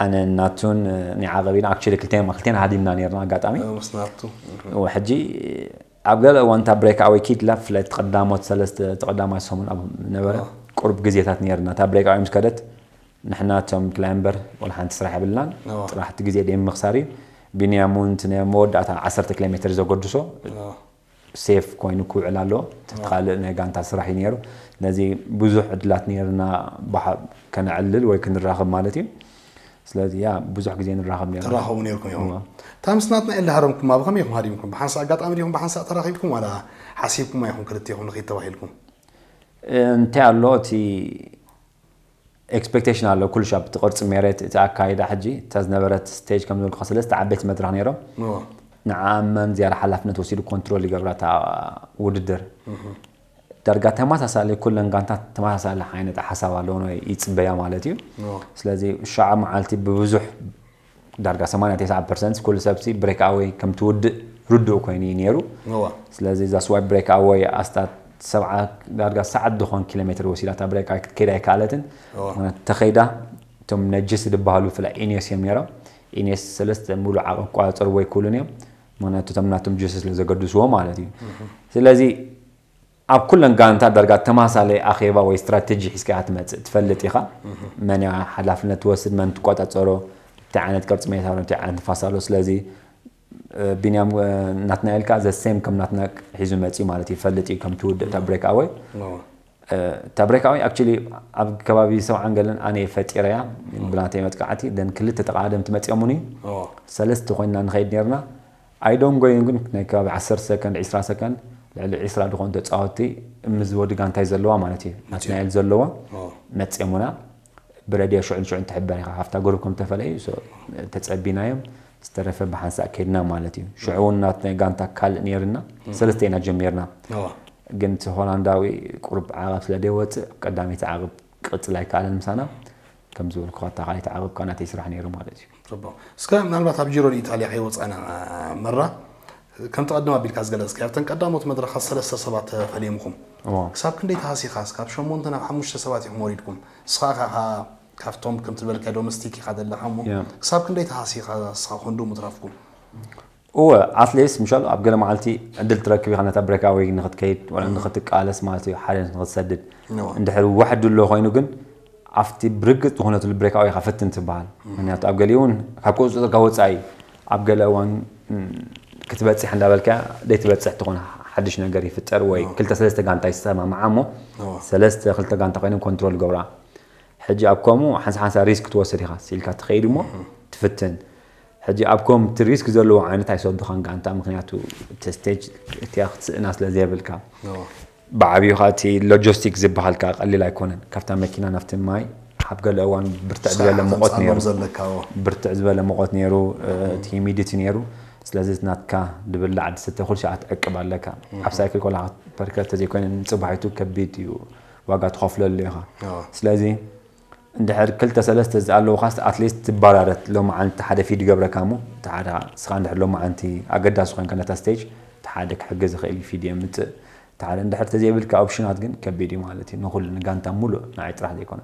A: أنا ناتون نعاقبين اكشلي كلتين ما كلتين هادي منا نيرنا قاطامي
B: امي
A: وحجي اب قلوان تا بريك اوي كيد لا فلت قدامات سلست تقدامات سومن أبو نبره قرب جزيتات نيرنا. تا بريك اوي مسكدت نحنا توم كلامبر ولا تسرح سرح بلان طرحت جزيه ديم مخساري ቢንያሙን መወዳእታ 10 ኪሎ ሜትር ዘገድሶ ሴፍ ኮይኑ ክውዕል ኣለዎ ካልእ ናይ ጋንታ ስራሕ እዩ ነይሩ ነዚ ብዙሕ ዕድላት ነርና ከነዕልል ወይ ክንራኸብ ማለት እዩ ስለዚ ያ ብዙሕ ግዜ ንራኸብ ነር ትራኸቡ
B: ነርኩም ኢኹም እታ ምስናት ናይ ኤላሃረምኩም ኣብ ከመይ ኢኹም ሃዲምኩም ብሓንሳ ኣጋጣሚ ዲኹም ብሓንሳ ተራኺብኩም ዋላ ሓሲብኩም ኢኹም ክልተ ኢኹም ንኸይድ ተባሂልኩም
A: እንታይ ኣሎ እቲ ኤክስፔክቴሽን ኣለዎ ኩሉ ሻብ እቲ ቅርፂ መሬት እቲ ኣካይዳ ሕጂ እታ ዝነበረት ስቴጅ ከም ዝብልካ ሰለስተ ዓበይቲ መድረኽ ነይሮም ንዓመን ዝያዳ ሓላፍነት ወሲዱ ኮንትሮል ይገብራ እታ ውድድር ዳርጋ ተመሳሳሊ ኩለን ጋንታት ተመሳሳሊ ዓይነት ሓሳብ ኣለዎን ወይ ይፅበያ ማለት እዩ ስለዚ ሸዓ መዓልቲ ብብዙሕ ዳርጋ 89 ፐርሰንት ኩሉ ሰብሲ ብሬክ ኣወይ ከም ትውድእ ርድኡ ኮይኑ እዩ ነይሩ ስለዚ ዛስዋይ ብሬክ ኣወይ ኣስታት سبعة دارجة سعد دخون كيلومتر وسيلة بريك كيدا كالتن. تخيدا تم نجس دبهالو فلا إنيس يم يرى إنيس سلست مولو عقب قاطر ويكولن يم من تتمنا تم جسس لزقدس هو مالتي. سلازي أب كلن قانتا درجة تماس على أخيبا واستراتيجي حسك هتمت تفلت إخا. من حلفنا توسد من تقاطع تصرو تعانت كرت ميتها ولا فصلوا سلازي بنيام ناتنايل كذا سيم كم ناتناك هزمتي مالتي فلتي كم تود تا بريك اوي تا بريك اوي اكشلي اب كبابي سو انجلن اني فتيريا بلاتي متقعتي دن كلت تقعدم تمتيموني سلست خوينا نخيد نيرنا اي دونت جوينغ نك كباب 10 سكند 20 سكند لعل 20 دخون تصاوتي مزود غانتاي زلوه مالتي ناتنايل زلوه متيمونا بريديا شعل شعل تحبني حفتا غروبكم تفلاي سو تصبينايم so, استرف بحنس أكيدنا مالتي شعورنا تنقان تاكال نيرنا سلستينا جميرنا جنت هولنداوي قرب عرف لديوت قدامي تعرب قلت لاي كالن مسانا كم زول كرات غالي تعرب كانت يسرح نيرو مالتي
B: ربا سكا من البعض عبجيرو لإيطاليا حيوت أنا مرة كنت أقدم أبي الكاس جلس كيف تنك أقدم وتمدر خاصة لسه سبعة فليمكم كساب كنت ديت هاسي خاص كاب شو مونتنا حموش سبعة حموريدكم سخاخا ካብቶም ከም ትበልካ ዶሜስቲክ ኢኻ ዘለካ እሞ ክሳብ ክንደይ ተሓሲኻ ንስኻ ክንዱ ምትራፍኩም
A: እወ ኣትሌስ ምሻሉ ኣብ ገለ መዓልቲ ዕድል ትረክብ ኢኻ ነታ ብሬካወይ ንክትከይድ ወላ ንክትቃለስ ማለት እዩ ሓደ ንክትሰድድ እንድሕር ዋሕድ ኣሎ ኮይኑ ግን ኣብቲ ብርግፅ ዝኾነትሉ ብሬካወይ ኢኻ ፍትን ትበሃል ምክንያቱ ኣብ ገሊኡ እውን ካብ ቁፅፅርካ ወፃኢ ኣብ ገለ እዋን ክትበፅሕ እንዳበልካ ደይትበፅሕ ትኾነ ሓድሽ ነገር ይፍጠር ወይ ክልተ ሰለስተ ጋንታ ይሰማምዓ እሞ ሰለስተ ክልተ ጋንታ ኮይኖም ኮንትሮል ገብራ حجي ابكم حس حس ريسك توصل لها سيلك تخيل مو تفتن حجي ابكم تريسك زلو عينت هاي صوت دخان قانتا مخنياتو تستيج تياخد ناس لذيه بالكا بعبي خاتي لوجستيك زب هالكا قلي لا يكونن كفتا ماكينة نفت ماي حب قال اوان برتعز بلا مقوت نيرو برتعز بلا مقوت نيرو تيميديت نيرو سلازيت ناتكا دبل عد ستة كل شيء عتقب على لك حب سايكل كل عت بركات تزي كون صبحيتو كبيتي وواقع تخاف للي ها سلازي دحر كلتا سلاست زعل لو خاص اتليست تبررت لو ما انت حدا في دي قبره كامو تعال سخان دحر لو ما انت اقدا سخان كانت ستيج تحادك حقز خيل في دي امت تعال دحر تزيبل كاوبشنات كن كبيدي مالتي نقول نغانتا مولو نعيط راح ديكون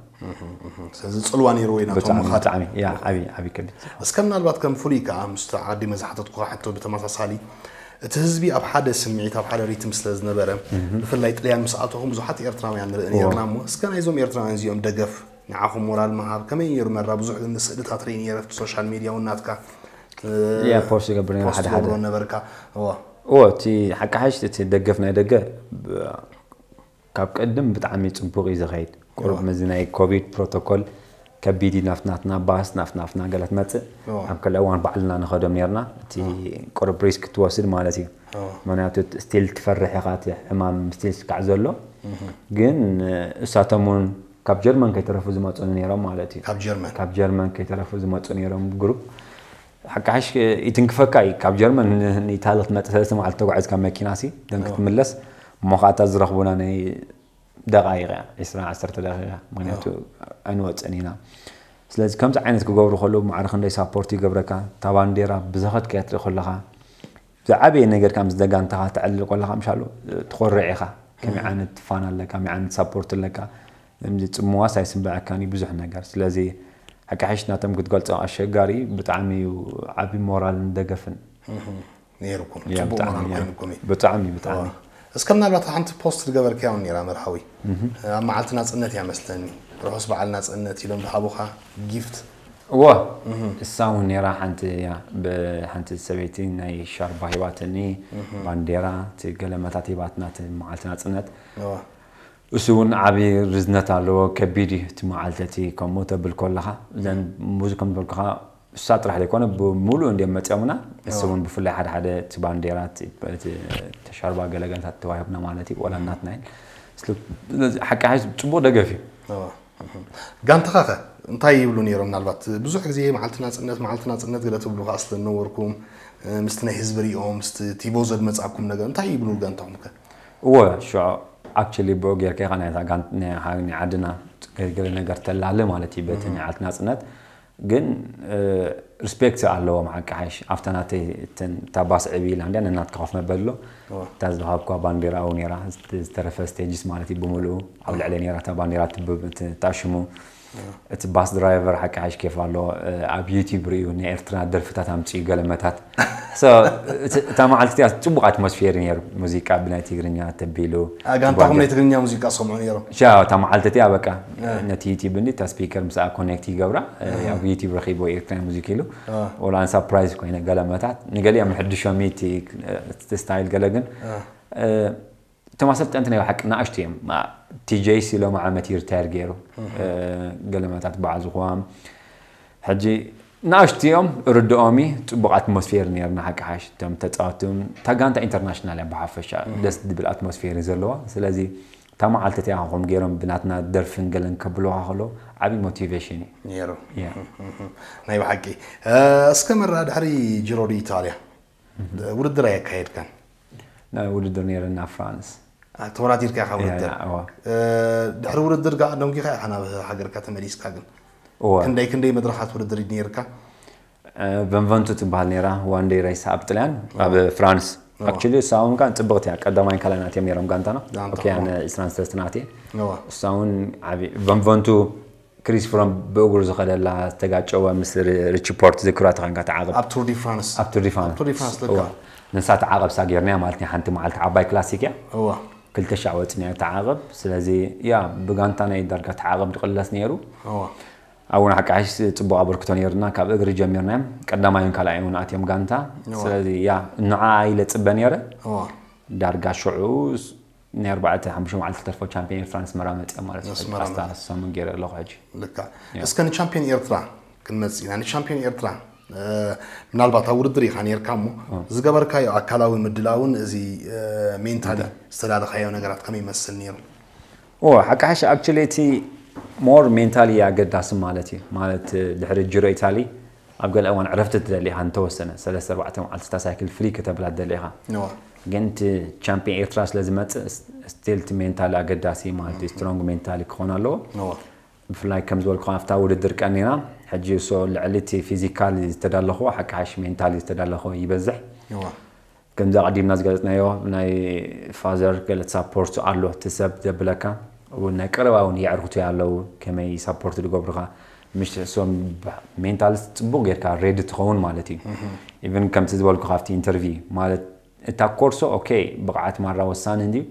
B: سلسل صلواني روينا تو مخات
A: عمي يا ابي ابي كبي
B: بس كم نالبات كم فوليكا مستعدي مزحتك حتى بتماس صالي እቲ ህዝቢ ኣብ ሓደ ስምዒት ኣብ ሓደ ሪትም ስለ ዝነበረ ብፍላይ ጥልያን ምስኣተኹም ብዙሓት ኤርትራውያን ንርኢ ነርና እሞ። እስከ ናይዞም ኤርትራውያን እዚኦም نعاقم مورال مهار كمان يرمي الرب زحل من السد تاترين في السوشيال ميديا والناتكا يا
A: بوستي قبلنا حد حد
B: نبركا. هو
A: هو تي حكا حشت تي دقفنا دقة. كاب قدم بتعمي تنبوغي زغيد قرب مزينا اي كوفيد بروتوكول. كبيدي نفناتنا باس نفناتنا قالت متى
B: هم
A: كل أوان بعلنا نخدم يرنا. تي قرب ريسك توصل مالتي. معناته ستيل تفرح غاتي أمام ستيل كعزلو. جن أه، ساتمون كاب جيرمان كي ترفض ما تصنيني رام مالتي
B: كاب جيرمان
A: كاب جيرمان كي ترفض ما تصنيني رام جروب حق عش يتنك فكاي كاب جيرمان نيتالة ما تسلس ما علتو عز كم مكيناسي دم كتملس ما خاطر زرخ بنا ني دقائق إسرع عشرة دقائق من يتو أنوات أنينا سلاز كم تعينت كجبر خلوب معرخن لي سابورتي جبركا طبعاً ديرا بزغت كاتر خلها زعبي نجر كم زدقان تها تعلق ولا خمشالو تخرعها كم عانت فانا لك كم عانت سابورت لك ምፅምዋስ ኣይስምበዐካን እዩ ብዙሕ ነገር ስለዚ ሓቂ ናቶም ክትገልፆ ኣሸጋሪ እዩ ብጣዕሚ እዩ ዓብዪ ሞራልን ደገፍን
B: ነይሩኩም ፅቡቅ ሞራል ኮይኑኩም እዩ
A: ብጣዕሚ ብጣዕሚ
B: እስከ ምናልባት ሓንቲ ፖስት ዝገበርክ ውን ነራ መርሓዊ ኣብ መዓልቲ ናፅነት እያ መስለኒ ርሑስ በዓል ናፅነት ኢሎም ዝሃቡካ ጊፍት
A: ዎ እሳ እውን ነራ ሓንቲ እያ ብሓንቲ ሰበይቲ ናይ ሻርባ ሂባትኒ ባንዴራ እቲ ገለመታት ሂባትናት መዓልቲ ናፅነት أسون عبي رزنة تعلو كبيري تمو عالتاتي كمو تبل كلها لأن موزيكم تبل كلها سات راح يكون بمولو عندي أمت أمنا أسون بفلي حد حد تبان ديرات تشربا قلقان تتواهي بنا مالتي ولا نات ناين سلوك حكا حيث تبو دقافي
B: قان تخاخة انتاي يبلو نيرو من البات بزوح زي معالتنا تسنت معالتنا تسنت قلت بلو أصل نوركم مستنى هزبري أو مست تيبوزد مزعكم نقا انتاي يبلو قان تعمك
A: هو شعر ኣክቹሊ ብኦ ጌርካ ኢኻ ናይ ዓድና ገለ ነገር ተላለ ማለት እዩ በቲ ናይ ዓልቲ ናፅነት ግን ሪስፔክት ኣለዎም ሓቂ ሓሽ ኣብታ ናተይ እታ ባስዕቢ ኢላ እንድያ ነናትካ ኮፍ መበሎ
B: እታ
A: ዝሃብኳ ባንዴራ ው ነራ ዝተረፈ ስቴጅስ ማለት እዩ ብምሉኡ ኣብ ልዕሊ ነራ እታ ባንዴራ ተኣሽሙ እቲ ባስ ድራይቨር ሓቂ ሓሽ ኬፍ ኣሎ ኣብ ዩቲብ ርእዩ ናይ ኤርትራ ደርፍታት ኣምፅኡ ገለመታት እታ መዓልቲ እያ ፅቡቅ ኣትሞስፌር ነይሩ ሙዚቃ ብናይ ትግርኛ ተቢሉ ጋንታኩም ናይ
B: ትግርኛ ሙዚቃ ሰምዑ ነይሮም
A: እታ መዓልቲ እቲያ በቃ ነቲ ዩቲብ እኒ እታ ስፒከር ምስኣ ኮኔክት ይገብራ ኣብ ዩቲብ ረኪቦ ኤርትራ ሙዚክ ኢሉ ወላን ሳፕራይዝ ኮይነ ገለመታት ንገሊኦም ሕድሾ ሚቲ ስታይል ገለ ግን تما سبت أنت نيو حق ناشتيم مع تي جي سي لو مع متير تارجيرو آه، قال ما تتبع زخوام حجي ناشتيم ردومي تبقى أتموسفير نيرنا حق حاش تم تتاتم تاغانتا إنترناشنال يعني بحفشا دس دبل أتموسفير زلوا. سلازي تما معلت تي هم غيرهم بناتنا درفن قالن كبلوا هلو عبي موتيفيشن
B: نيرو. نيو حقي آه، اسكمر دحري جيرو دي إيطاليا. ورد رايك كان.
A: نا ورد نيرنا فرانس.
B: ተወዳዲርካ ኢኻ ውድድር ድሕሪ ውድድር ጋ ደንጊኻ ኢኻ ናብ ሃገርካ ተመሊስካ ግን? ክንደይ ክንደይ መድረኻት ውድድር ነርካ
A: ቨንቨንቱ ትበሃል ነራ ዋን ዴይ ራይስ ኣብ ጥልያን ኣብ ፍራንስ። ኣክቹሊ እሳ እውን ካ ፅብቕቲ እያ። ቀዳማይን ካልኣይን ኣትዮም ነሮም ጋንታና ጋንታ፣ ኦኬያን 23 ናትየ እሳ እውን ቨንቨንቱ ክሪስ ፍሮም ብእግሩ ዝኸደላ ዝተጋጨወ ምስ ሪችፖርት ዝክራ ተኸንካ ተዓቕብ።
B: ኣብ ቱር ዲ ፍራንስ።
A: ኣብ ቱር ዲ ንሳ ተዓቐብሳ ጌርናያ ማለት ሓንቲ መዓልቲ ዓባይ ክላሲክ እያ كل تشعوت نيرو تعاقب سلازي يا بغانتانا يدرك تعاقب تقلص نيرو أو أنا حكى عايش تبو ابرك تونيرنا كاب اجري جميرنا قدام عين كلا عين ونات يوم غانتا سلازي يا نعاي لتبنيرا دارغا شعوز ني 4 5 مع الترفو تشامبيون فرانس مرامت امارات فاستا سامون غير لوغاجي
B: لكا اسكن تشامبيون ايرترا كنمس يعني تشامبيون ايرترا ምናልባት ኣብ ውድድር ኢኻ ነርካ እሞ ዝገበርካዮ ኣካላዊ ምድላውን እዚ ሜንታሊ ዝተዳለኻዮ ነገራት ከመይ ይመስል ነይሩ?
A: ሓቂ ሓሽ ኣክቹሊ እቲ ሞር ሜንታሊ ኣገዳሲ ማለት እዩ። ማለት ድሕሪ ጅሮ ኢታሊ ኣብ ገለ እዋን ዕረፍቲ ትደሊ ኢኻ እንተወሰነ ሰለስተ ኣርባዕተ መዓልትታ ሳይክል ፍሪ ከተብላ ትደሊ ኢኻ ግን እቲ ቻምፒዮን ኤርትራ ስለ ዝመፅእ ስቲል እቲ ሜንታሊ ኣገዳሲ ማለት እዩ። ስትሮንግ ሜንታሊ ክኾን ኣለዎ። ብፍላይ ከም ዝበልኩ ኣብታ ውድድር ቀኒና حجي سو لعلتي فيزيكال يتدلخو حق عاش مينتال يتدلخو يبزح
B: يوا
A: كم ذا قديم ناس قالت نايو ناي فازر قالت سابورت على تسب دبلكا ونكروا ونيعرفتي على كما يسابورت لغبرها مش سوم مينتال تبوغ يركا ريد تخون مالتي ايفن كم تزولكو خافتي انترفي مالت تا كورسو أوكي بقعت مره وسان عندي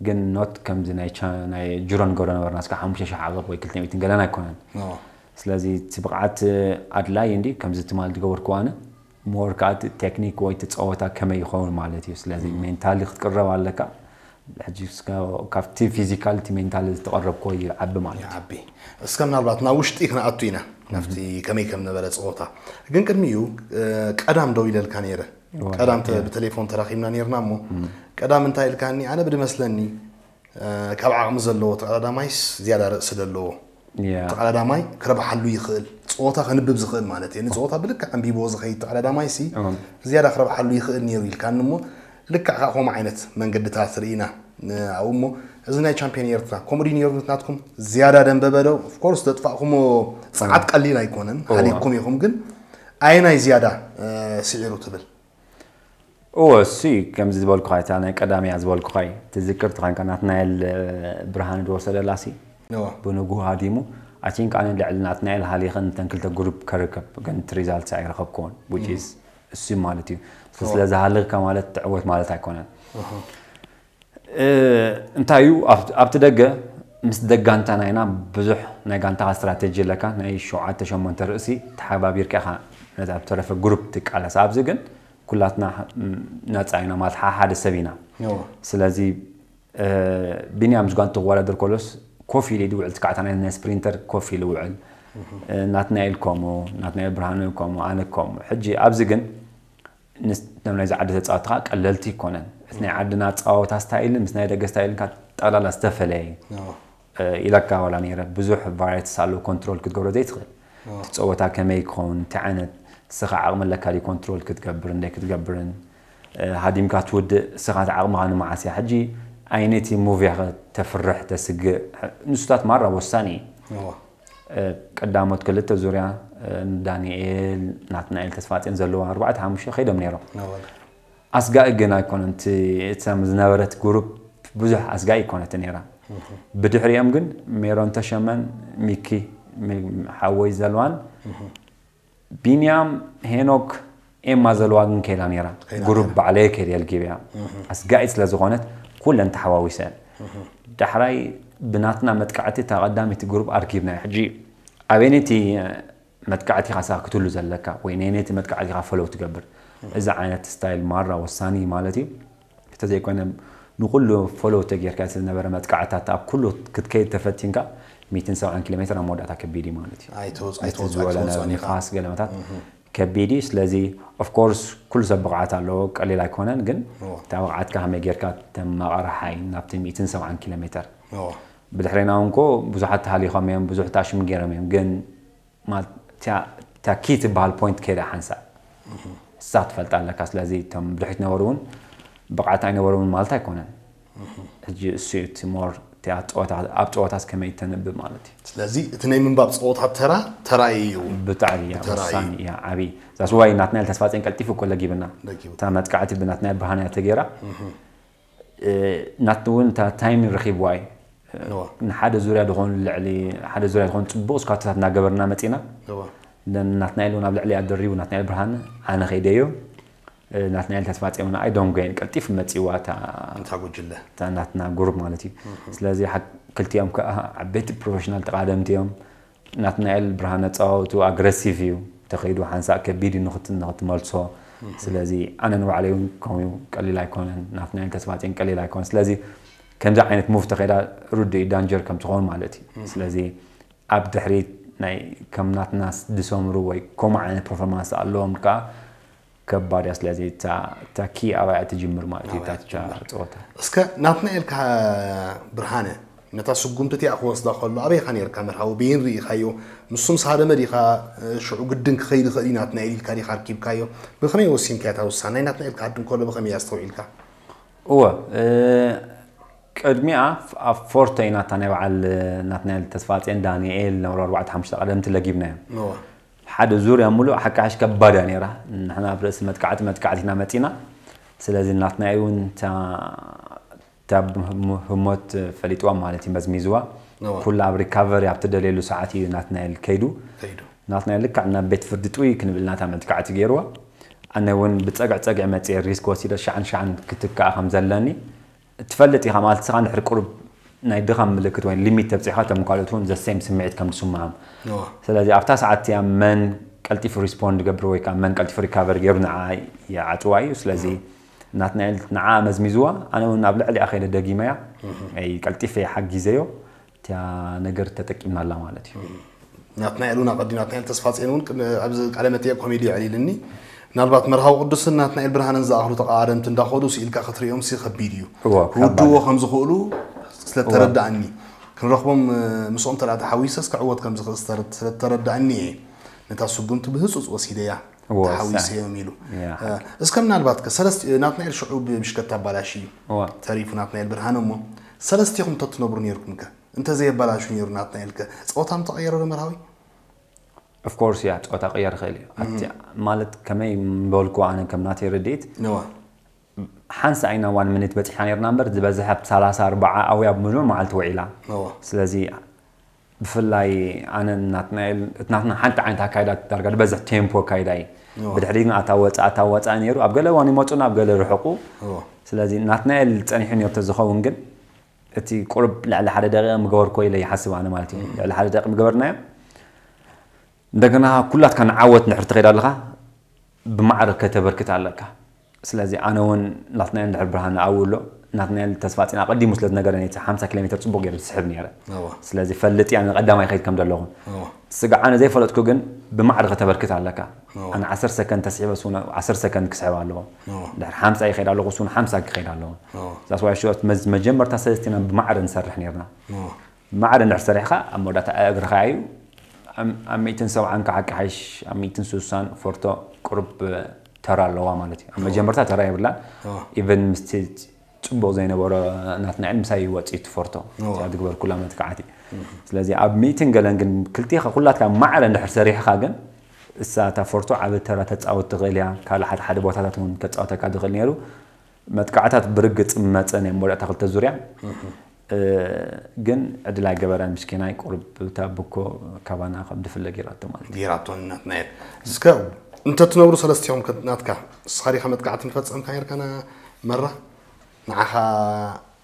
A: جن نوت كم زي ناي جورن غورن ورناس كحمشه شعاب ويكلتني ويتنقلنا كونن. ስለዚ እቲ ብቕዓት ኣድላይ እንዲ ከምዚ ትማል ዝገበርክ ዋነ ሞር ከዓ ቴክኒክ ወይ እቲ ፀወታ ከመይ ይኸውን ማለት እዩ። ስለዚ ሜንታሊ ክትቅረብ ኣለካ። ሕጂ ካብቲ ፊዚካል እቲ ሜንታሊ ዝተቐረብኮ ይዓቢ ማለት
B: ይዓቢ እስከ ምናልባት ናብ ውሽጢ ክነኣቱ ኢና ናብቲ ከመይ ከም ነበረ ፀወታ ግን ቅድሚኡ ቀዳም ደው ኢለልካ ነይረ።
A: ቀዳም
B: ብቴሌፎን ተራኺብና ነርና እሞ ቀዳም እንታይ ኢልካኒ? ኣነ ብድመስለኒ ካብ ዓቕሚ ዘለዎ ተቀዳዳማይስ ዝያዳ ርእሲ ዘለዎ ተቀዳዳማይ ክረብሓሉ ይኽእል ፀወታ ከንብብ ዝኽእል ማለት እዩ ንፀወታ ብልክዕ ኣንቢቦ ዝኸይድ ተቀዳዳማይ ሲ ዝያዳ ክረብሓሉ ይኽእል ነይሩ ኢልካ እሞ ልክዕ ከዓ ከምኡ ዓይነት መንገድታት ርኢና ኣብኡ እሞ እዚ ናይ ቻምፒዮን ኤርትራ ከምኡ ድዩ ነሩ ናትኩም ዝያዳ ደንበበ ዶ ኦፍኮርስ ተጥፋእኩሞ ፀዓት ቀሊል ኣይኮነን ሓሊኩም ኢኹም ግን ኣይ ናይ ዝያዳ ስዒሩ ትብል
A: أوه سي كم زبالك خاي تانا قدامي زبالك خاي تذكرت خان كانت نايل برهان دوسل لاسي ብንግሁ ሃዲሙ ኣቲን ኣነ ልዕልናትና ኢል ሃሊኸ እንተን ክልተ ግሩፕ ከርከብ ገንቲ ሪዛልት ኣይረኸብክዎን ውጭስ እሱ ማለት እዩ ስለዚ ሃሊኽካ ማለት ዕወት ማለት ኣይኮነን እንታይ እዩ ኣብቲ ደገ ምስ ደጋ እንታ ናይና ብዙሕ ናይ ጋንታኻ ስትራቴጂ ኣለካ ናይ ሸውዓተ ሸሞንተ ርእሲ ተሓባቢርካ ኢኻ ነዛ ብተረፈ ግሩፕ ትቃለስ ኣብዚ ግን ኩላትና ነፃ ኢና ማለት ሓደ ሰብ ኢና ስለዚ ቢንያም ምስ ጓንቲ ክወዳደር ከሎስ كوفي اللي دوعل تكعتنا لنا سبرينتر كوفي لوعل ناتنا الكومو ناتنا البرهان الكومو أنا كومو حجي أبزقن نستنى اذا عدت تصاتا قللتي كونن. اثنا عدنا تصاوت ستايل مسنا دغ ستايل كات طلا لا استفلي
B: آه.
A: آه، إلى كا ولا نير بزوح فايت سالو كنترول كنت قبل زيت آه. تصوتا كما يكون تعنت سخ عقم لك لي كنترول كنت قبل عندك تقبرن هادي مكات ود سخ عقم أنا مع سي حجي عينتي موفي تفرح تسق نستات مرة وساني. أه، قدامت كلت زوريا. أه، دانييل ناتنائيل تسفات انزلوا أربعة حامشة خيدهم نيرو أسقا إجنا يكون أنت تسمز نورت جروب. بزح أسقا يكون تنيرا بدحري أمجن ميرون تشمن ميكي حوي زلوان. بينيام هينوك إما زلوان كيلانيرا جروب عليك يا الجيبيا أسقا إتلا زغونت. كلن ተሓዋዊሰን ዳሕራይ ብናትና መጥቃዕቲ እታ ቀዳሚቲ ግሩፕ ኣርኪብና ሕጂ ኣበየነ እቲ መጥቃዕቲ ኢኻ ሳ ክትህሉ ዘለካ ወይ ነየነቲ መጥቃዕቲ ኢኻ ፈለው ትገብር እዚ ዓይነት ስታይል ማራ ወሳኒ ማለት እዩ እንተዘይኮነ ንኩሉ ፈለው ተጌርካ ዝነበረ መጥቃዕታት ኣብ ኩሉ ክትከይድ ተፈቲንካ 170 ኪሎ ሜትር ኣብ መወዳእታ ከቢድ እዩ ማለት እዩ
B: ኣይተወፅኣይ ዝበለ ንፋስ
A: ገለመታት ከቢድስ ስለዚ ኦፍኮርስ ኩሉ ሰብ ብቕዓት ኣለዎ ቀሊል ኣይኮነን ግን
B: እታ
A: ብቕዓትካ ከመይ ጌርካ ተመቕርሓይ ናብቲ 170 ኪሎ ሜትር ብድሕሪና እንኮ ብዙሓት ተሃሊኾም እዮም ብዙሕ ታሽም ገይሮም እዮም ግን እታ ኪ ትበሃል ፖይንት ከይዳ ሓንሳ እሳ ትፈልጥ ኣለካ ስለዚ እቶም ብድሕሪት ነበሩ እውን ብቕዓት ኣይነበሩ ማለት ኣይኮነን ሕጂ እሱ ሞር ኣብ ፀወታት ከመይ ተነብብ ማለት እዩ
B: ስለዚ እቲ ናይ ምንባብ ፀወታት ተራ ተራይ እዩ
A: ብጣዕሚ እያ ወሳኒ እያ ዓብይ ዛስ ዋይ ናትናኤል ተስፋፅን ቀልጢፉ እኮ ለጊብና እታ መጥቃዕቲ ብናትናኤል ባህና ተገይራ ናት እውን እታ ታይም ረኪብዋ እዩ ንሓደ ዙርያ ዝኾኑ ልዕሊ ሓደ ዙርያ ዝኾኑ ፅቡቅ ስካቶታት እናገበርና መፂና ናትናኤል እውን ኣብ ልዕሊ እያ ደሪቡ ናትናኤል ብርሃን ኣነ ከይደዮ ناتنا يلتا سفات يمنا اي دون غين قلتي في متيوا تا انت
B: حقو جله
A: تا ناتنا غروب مالتي سلازي حق قلتي يوم كا عبيت بروفيشنال تقادمت يوم ناتنا يل برهانه تصاوتو اغريسيف يو تخيدو حنسا كبير نخت نخت مالصو سلازي أنا نو عليهم كوم قليل ايكون ناتنا يلتا سفات ين قليل ايكون سلازي كم ذا عينت موف تخيدا ردي دانجر كم تخون مالتي سلازي اب تحريت ناي كم ناتنا دسومرو وي كوم عينت بروفيرمانس اللهم كا كبار يا سلازي تا تا كي أبا تجمر ما تي تا تا توتا
B: اسكا ناتنا إلك برهانة. نتا سجومت تي أخو أصدق الله أبي خان يركا مرحو بين ري خيو مسوم سهادة مريخا شعو قدن خير خير ناتنا إلك ري خاركيب كايو. بخمي وسيم كاتا وسانا ناتنا إلك عدن كله بخمي إلك
A: هو ቅድሚኣ ኣብ ፎርተይ ናታ ናይ በዓል ናትናኤል ተስፋፅን ዳንኤል ናብሮ ኣርባዕተ ሓሙሽተ ቀደምቲ حد زور يا ملو حكى عش كبار يعني راه نحنا برأس متكعت متكعت هنا متينا سلازين نعطنا عيون تا تا بموت فليتوا مالتي مزميزوا كل عم ريكفر يعبت دليل ساعتي نعطنا الكيدو نعطنا لك عنا بيت فردتوي كنا بلنا تا متكعت جيروا أنا وين بتسقع تسقع متي ريسك وسيلة شعن شعن كتكع خمزلاني تفلتي خمال تسعان حركور ናይ ድኻ ምልክት ወይ ሊሚት ተብፂኻ እቶም ካልኦት እውን ዘሰም ስምዒት ከም ዝስምዖም ስለዚ ኣብታ ሰዓት እያ መን ቀልጢፉ ሪስፖንድ ገብር ወይ ከዓ መን ቀልጢፉ ሪካቨር ገይሩ ንዓ ይዓፅዋ እዩ ስለዚ ናትናኤል ንዓ መዝሚዝዋ ኣነ እውን ኣብ ልዕሊ ኣኸይደ ደጊመያ ቀልጢፈ ሓጊዘዮ እትያ ነገር ተጠቂምናላ ማለት እዩ
B: ናትናኤል እውን ኣቐዲም ናትናኤል ተስፋፅን እውን ኣብዚ ቃለ መጠየቅ ኮሚድዩ ዕሊልኒ ምናልባት መርሃዊ ቅዱስን ናትናኤል ብርሃንን ዝኣኽሉ ተቃረምቲ እንዳኸዱ ስኢልካ ክትሪኦም ሲ ከቢድ እዩ
A: ክውድዎ
B: ከም ዝኽእሉ سلتردعني كن رخبم مسون طلعت حويسس كعوض كم زخسترت سلتردعني نتا سجنت بهسوس وسيديا
A: تحويس
B: هي ميلو. بس آه، كم نالبات كسلس ناتنا الشعوب مش كتاب بلاشي. تعريف ناتنا البرهان أمه. سلس تيهم تتنبر نيركم أنت زي بلاش نير ناتنا الك أو تام تغير ولا مرهوي
A: Of course يا أو تغير خيلي. مالت كمي not عن كم ناتي رديت.
B: نوا.
A: ሓንሳ ዓይና እዋን ምኒት በፂሕና ነርና እምበር ዝበዝሐ ብ 34 ኣብያ ብምሉእ መዓልቲ ውዒላ ስለዚ ብፍላይ ኣነ እናትና ሓንቲ ዓይነት ኣካይዳ ዳርጋ ዝበዝሕ ቴምፖ ኣካይዳ እዩ ብድሕሪ ግን ኣታ ወፃእ ኣታ ወፃእ ነይሩ ኣብ ገለ እዋን ይመፁን ኣብ ገለ ርሕቁ ስለዚ ናትናኤል ፀኒሑ ነርቶ ዝኸውን ግን እቲ ቁርብ ልዕሊ ሓደ ደቂቕ ምገበርኮ ኢለ ይሓስብ ኣነ ማለት እዩ ልዕሊ ሓደ ደቂቕ ምገበርናዮ እንደገና ኩላትካ ንዓወት ንድሕር ትኸይድ ኣለካ ብማዕረ ከተበርክት ኣለካ سلازي أنا ون نطنا عند البرهان اولو نطنا التسفاتين قدي مسلز نغير نيت 50 كيلو متر صبو غير سلازي فلت يعني قدام ما يخيد كم دلوهم
B: اوا
A: أنا زي فلتكو كوغن بمعرفه تبركت عليك
B: أنا
A: 10 سكن تسعي بسونا 10 سكن كسعوا له
B: اوا
A: أي 50 يخيد له سون 50 يخيد له
B: اوا
A: ذاتس واي شوت مز مجمر تسستين بمعر نسرح نيرنا
B: اوا
A: معر نسرحها ام ودا اقرا خايو ام ام 170 كحك حيش ام 160 فورتو قرب ተራ ኣለዋ ማለት እዩ። ኣብ መጀመርታ ተራ የብላን ኢቨን ምስቲ ፅቡቅ ዘይነበሮ ናትና ዕል ምሳይ ወፂት ትፈርቶ ትግበር ኩላ መትካዕቲ ስለዚ ኣብ ሚእትን ገለን ግን ክልቲኻ ኩላትካ ማዕረ እንድሕር ሰሪሕኻ ግን እሳ እታ ፈርቶ ዓብ ተራ ተፃወት ትኽእል እያ። ካልእ ሓደ ሓደ ቦታታት እውን ከፃወተካ ትኽእል ነይሩ። መጥቃዕታት ብርግፅ መፀ ናይ ሞዳእታ ክልተ ዙርያ። ግን ዕድል ኣይገበረን ምስኪናይ ቁርብ እታ ብኮ ካባና ከም ድፍለ ጌራቶ ማለት
B: انت تنور سلست يوم كنت ناتك صخري خمت قعدت نفتسم كان يركنا مرة انت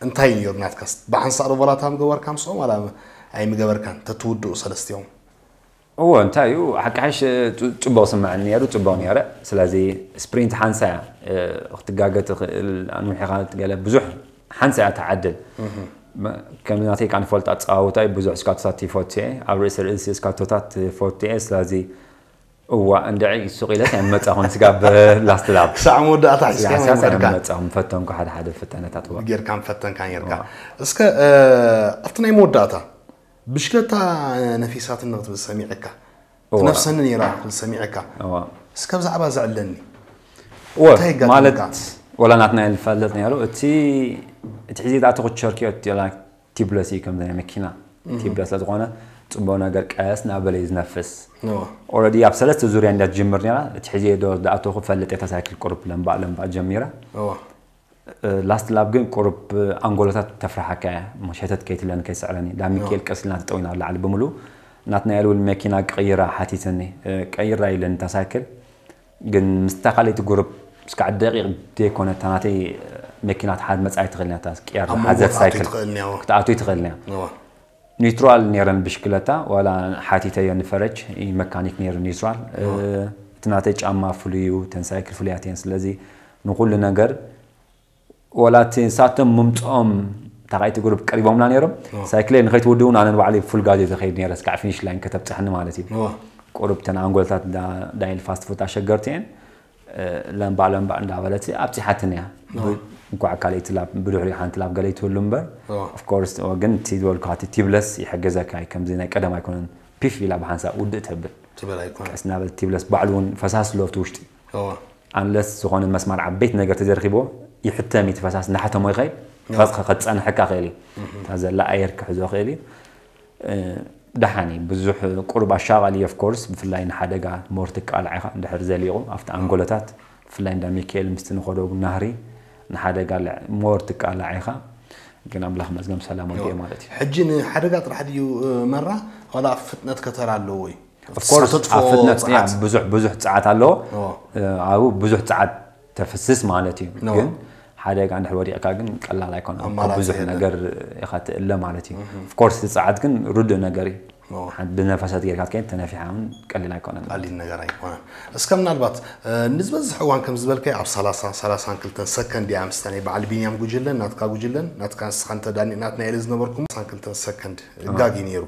B: انتهي يوم ناتك بحن صار ولا تام جوار كام صوم ولا أي مجبر كان تتود سلست يوم
A: هو انت انتهي حق عش تباو سمعني يا تباو يارا سلازي سبرينت حنسة اخت حنسا ال أنا حقات قال بزح حنسة تعدل كانوا حنسا أتعدل ከም ናተይ ቃ ንፈልጣ ፃወታይ ብዙሕ ስካቶታት ይፈትየ። ኣብ ርእሲ سكات توتات فوتي سلازي هو عندي السوق إلى تعمل تأخذ سكاب لاست لاب
B: سامو ده أتحس كم سامو ده
A: تأخذ فتن كحد حد فتنة تطوع
B: غير كم فتن كان يركع بس ك أتني مود داتا بشكل تا نفيسات النقط بالسميعك
A: نفس
B: النني راح بالسميعك بس كم زعبا زعلني
A: مالت ولا نعطنا الفلت نيرو تي تحزيد أتوقع تشاركي أتي لا تبلسي كم ذا مكينة
B: تبلس
A: لا تبون اگر کس نابلیز نفس.
B: نه.
A: اولی ابسل است زوری اند جمر نیا. تحیه دو دعاتو خو فلته تساکل کروبلم بعلم با جمیره.
B: نه.
A: لاست لاب گن کروب انگولتات تفرح که مشهد کیتلان کیس علنی. دامی کل کس لات توی نار لعل بملو. نات نیلو المکینا قیرا حتی تنه قیرا ایلن تساکل. گن مستقلی تو گروب سکع دقیق دیکونه تناتی مکینات حد متعیت قلنی تاس. کیار حذف سایکل. تعطیت قلنی. نيوترال نيرن بشكلتا ولا حاتيتي نفرج اي ميكانيك نيرن نيوترال أه. تناتي ጫማ ፍሉዩ ተንሳይክል ፍሉያትን ስለዚ ንኩሉ ነገር ወላቲ ንሳቶም ምምፅኦም ታካይቲ ግሩፕ ቀሪቦምና ነይሮም ሳይክሌ ንከይትውድ እውን ኣነ ንባዕለ ፉል ጋዜ ዝኸይድ ነረ ስካዕ ፊኒሽ ላይን ከተብፅሕኒ ማለት እዩ ቁርብተን ኣንጎልታት ዳይል ፋስትፉድ ኣሸገርቲ እየን ለምባዕ ለምባዕ እንዳበለት ኣብፂሓትን እያ نكوع كالي تلاب بروح لي حان تلاب قالي تقول لمبر
B: اوف
A: كورس وجن تيدو الكاتي تيبلس يحجزك هاي كم زين كده يكون هناك في لعب حان سأود
B: يكون
A: هناك بالتيبلس بعدون فساس لوف يكون
B: هناك
A: ان لس سخون المسمار يكون هناك تدرخيبو يحتى ميت فساس يكون هناك يغيب
B: فاس
A: خدت أنا يكون هناك هذا لا ايرك نحده قال مورتك على عيخة قلنا ملاح مزقم سلام ودي مالتي
B: حجين حرقات راح ديو مرة ولا فتنة كتر على اللوي اوف كورس فتنة يعني
A: بزح بزح ساعات على اللو أو بزح ساعات تفسس مالتي كن حدا قاعد نحل وريقك قاعد لا يكون بزح نقر يخات الا مالتي اوف كورس ساعات كن ردو نقري ብነፈሰት ጌርካ ትከይድ ተነፊሓውን ቀሊል ኣይኮነን ቀሊል
B: ነገር ኣይኮነን እስከ ምናልባት ንዝበዝሕ እዋን ከም ዝበልከይ ኣብ 32 ሰከንድ እያ ምስተን በዓል ቢንያም ጉጅለን ናትካ ጉጅለን ናትካ ንስኻ እንተዳኒ ናትና ኢለ ዝነበርኩም 32 ሰከንድ ጋጊ ነይሩ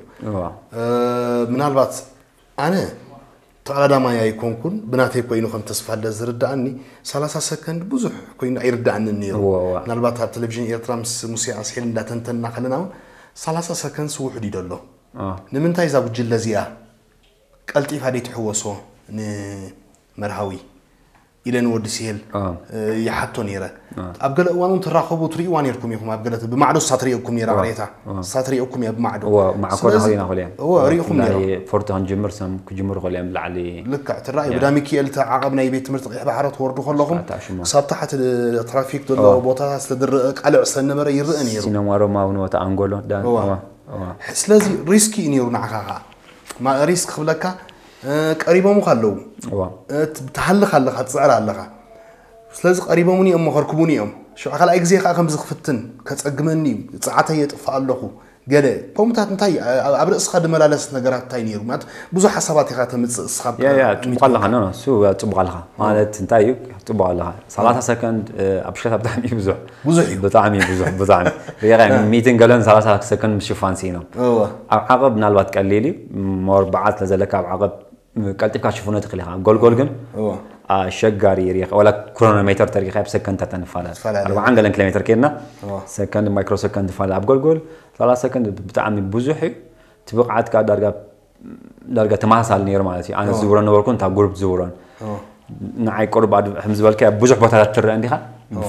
B: ምናልባት ኣነ ተቀዳዳማይ ኣይኮንኩን ብናተይ ኮይኑ ከም ተስፋለ ዝርዳእኒ 30 ሰከንድ ብዙሕ ኮይኑ ኣይርዳእኒ ነይሩ ምናልባት ኣብ ቴሌቭዥን ኤርትራ ምስ ሙሴ ኣስሒል እንዳተንተና ከለና 30 ሰከንድ ስውሕድ እዩ ደሎ نمن تايزا بجلة زيا قلت إيه هذي تحوسه ن مرهوي إلى نورد سهل يحطون يرى أبقل وانو تراقبوا تري وان يركم يكم أبقل بمعدو سطري يكم يرى عليها سطري يكم يب معدو
A: هو مع كل هذي نقولي هو ريكم يرى فورت هان جمر سام كجمر غليم لعلي
B: لك اعتر رأي بدامي كي ألت عقب نبي تمر تقيح بحرت ورد خلهم سطحت الترافيك دل بوتاس تدر على عسل نمر يرى أني يرى
A: سينما روما ونوت أنجولو ده
B: سلازي ريسكي نيرو نعكاكا ما ريسك خبلكا آه، قريبا مو خالو آه، تحل خالك تصعر عليك سلازي قريبا مني أم خركبوني أم. شو عقل زي خا خمس خفتن كتعقمني تصعتها يطفى لكو قال قوم تاتن تاي عبر اسخاد ملالس نغرات تاي نيرو مات بزو حسابات خا تمص اسخاب يا يا تبقال خا
A: نو سو تبقال خا مالت تاي تبقال خا 30 سكند ابشكت ابدا مي بزو
B: بزو
A: بتعمي بزو بزان يا غير ميتين قالن 30 سكند مش فانسي نو
B: أو
A: عقب نالبات قليلي مور بعات لزلك عقب قلتك شوفو نتخلي خا جول جول كن شجاري ريخ ولا كرونوميتر تاريخ بسكند تتنفال
B: 40
A: كيلومتر كنا سكند مايكرو سكند فال اب جول جول ثلاث سكند بتعمي بزحي تبقى عاد كا درجة درجة تماس على نير مالتي. أنا زوران نوركون تا جروب زوران. نعي كور بعد حمز بالك بزح بتعال ترى عندي خا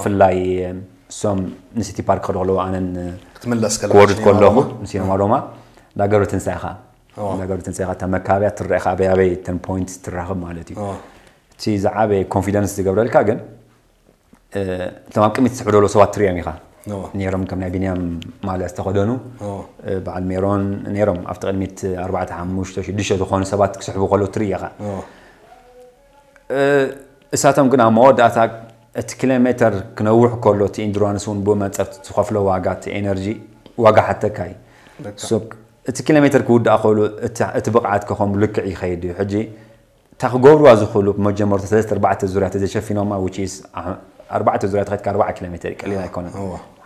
A: في اللي سوم نسيتي بارك رولو أنا
B: تملس كلام كورد كلهم
A: نسيت ما روما. لا جرو تنساها
B: لا
A: جرو تنساها تما كابي ترى خا بيا بي تن بوينت ترى خا مالتي تي زعابي كونفيدنس تقبل الكاجن. آه، تمام كم يتسحب رولو سوات تريامي خا نيرم كم لعبين مال استخدانو بعد ميرون نيرم أفتق الميت أربعة عام مش تشي دشة تخون سبات كسحبوا قالوا تريقة እሳቶም ግን ኣብ መወዳእታ እቲ ኪሎ ሜተር ክነውሕ ከሎ እቲ ኢንዱራንስ እውን ብመፀት ዝኸፍሎ ዋጋ እቲ ኤነርጂ ዋጋ ሓተካ እዩ እቲ ኪሎ ሜተር ክውዳእ ከሉ እቲ ብቕዓት ከኸም ልክዕ ይኸይድ እዩ ሕጂ እታ ክገብርዋ ዝኽእሉ መጀመርታ ሰለስተ ኣርባዕተ ዙርያተ ዘሸፊኖማ ውችስ أربعة ازرات خيط كان 4 كيلو متر قليل ايكونن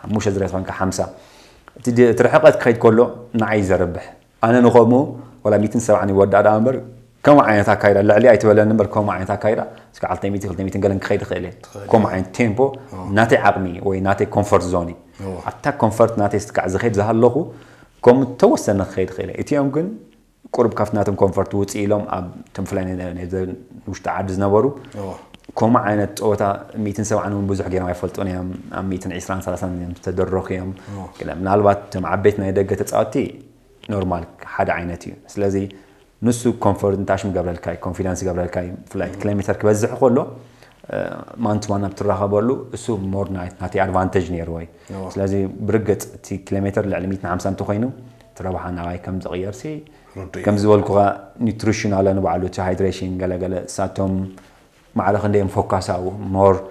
A: حموش ازرات كان خمسة. ترحقت خيط كله نعي زربح أنا نخمو ولا 170 ورد على أمبر. كم عينت كايدا لعلي اي ولا امبر كم عينتها كايدا سك 200 300 قلن خيط خيلي
B: كم
A: عين؟ تيمبو. ناتي عقمي وي ناتي كومفورت زوني حتى كومفورت ناتي استكع زخيد زهلخو كم توسن خيد خيل إتيام كن قرب كفناتم كومفورت وፅኢሎም ኣብ ተምፍላይ ውሽጢ ዓዲ ዝነበሩ ከምኡ ዓይነት ፀወታ 170 እውን ብዙሕ ገይሮም ኣይፈልጡን እዮም ኣብ 120 30 እዮም ተደረኹ እዮም ምናልባት እቶም ዓበይት ናይ ደገ ተፃወቲ ኖርማል ሓደ ዓይነት እዩ ስለዚ ንሱ ኮንፈርት እንታሽም ገብረልካ እዩ ኮንፊደንስ ገብረልካ እዩ ብፍላይ ኪሎ ሜትር ክበዝሕ ከሎ ማንቱማን ኣብ ትራኸበሉ እሱ ሞር ናተይ ኣድቫንቴጅ ነይርዎ እዩ ስለዚ ብርግፅ እቲ ኪሎ ሜትር ልዕሊ 150 እንተኮይኑ ትረብሓ ናባይ ከም ዝቕየርሲ
B: ከም
A: ዝበልኩኻ ኒትሪሽን ኣለ ንባዕሉ እቲ ሃይድሬሽን ገለገለ እሳቶም معلق نديم فوكس أو مور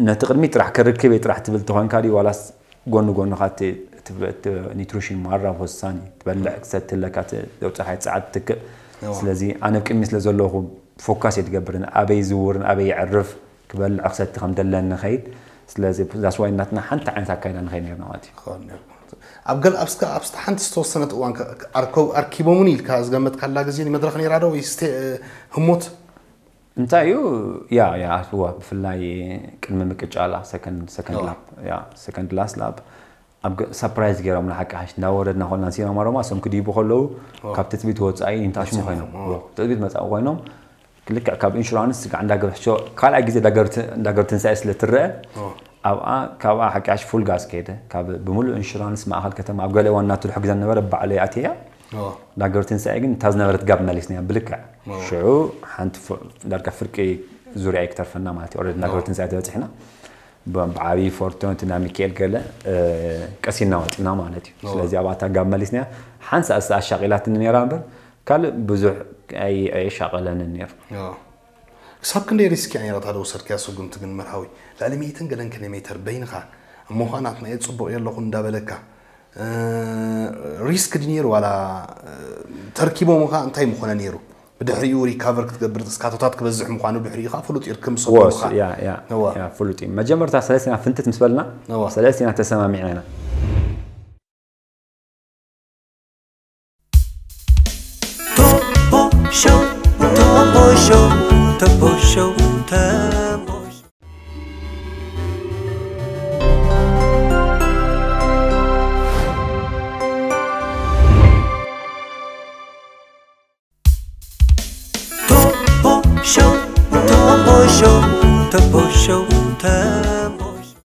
A: نتقد ميتراح كركب يتراح تبل تهان كاري ولا قن قن خات ت ت نيتروشين مرة في الثانية تبلع ست لك ات لو تحت ساعات تك سلزي أنا كم مثل زول له فوكس يتقبرن أبي يزورن أبي يعرف كبل عقسات تخم دلنا خيد سلازي that's why نتنا حتى عن ثكاين عن غيرنا ماتي
B: أبقل أبسك أبست حنت ستو سنة وانك أركو أركيبو منيل جمد كلا مدرخني رادو يست هموت
A: نتايو يا Ntayu, ya, ya, huwa bfillay kan memikich ala لاب يا lap, لاس لاب last lap. أب سبرايز جيرام لحق عش نورد نخل نسي ما رما سوم كدي بخلو كاب تثبيت وقت أي إنتاش مخينهم تثبيت مثلا وينهم كلك كاب إنشورانس عندك شو قال أجهزة دقرت دقرت تنسى أسلة ترى أو آ كاب حق عش فول غاز كده كاب بملو إنشورانس مع أحد كتم أبقى لي وأنا تروح جدا نبرب عليه أتيا ዳገር ትንሳኤ ግን እታ ዝነበረት ጋብ መሊስና ብልክዕ ሽዑ ሓንቲ ዳርጋ ፍርቂ ዙርያ ክተርፈና ማለት እዩ። ኦልሬዲ ዳገር ትንሳኤ ተበፂሕና። ብዓብዪ ፎርቶን ናይ ሚካኤል ገለ ቀሲና ወፂና ማለት እዩ። ስለዚ ኣብኣ እታ ጋብ መሊስና ሓንሳ ኣሻቂላትኒ ነራ እምበር። ካልእ ብዙሕ ኣይሻቐለንን ነይሩ።
B: ክሳብ ክንደይ ሪስኪ ዓይነታት ሓደ ስጉምቲ ግን መርሃዊ። ልዕሊ ሚእትን ገለን ኪሎ ሜትር በይንኻ? እሞ ፅቡቅ የለኹ እንዳበለካ ሪስክ ድኔሩ ዋላ ተርኪቦ ምኻ እንታይ ምኾነ ነይሩ ብድሕሪኡ ሪካቨር ክትገብር ስካቶታት ክበዝሕ ምኳኑ ድሕሪ ኢኻ ፍሉጥ ኢርክም
A: ሰፍሉጥ እዩ መጀመርታ ሰለስቴና ፍንትት ምስ በልና ሰለስቴና ተሰማሚዕና ኢና ቶፖ ሾው ቶፖ ሾው ቶፖ ሾው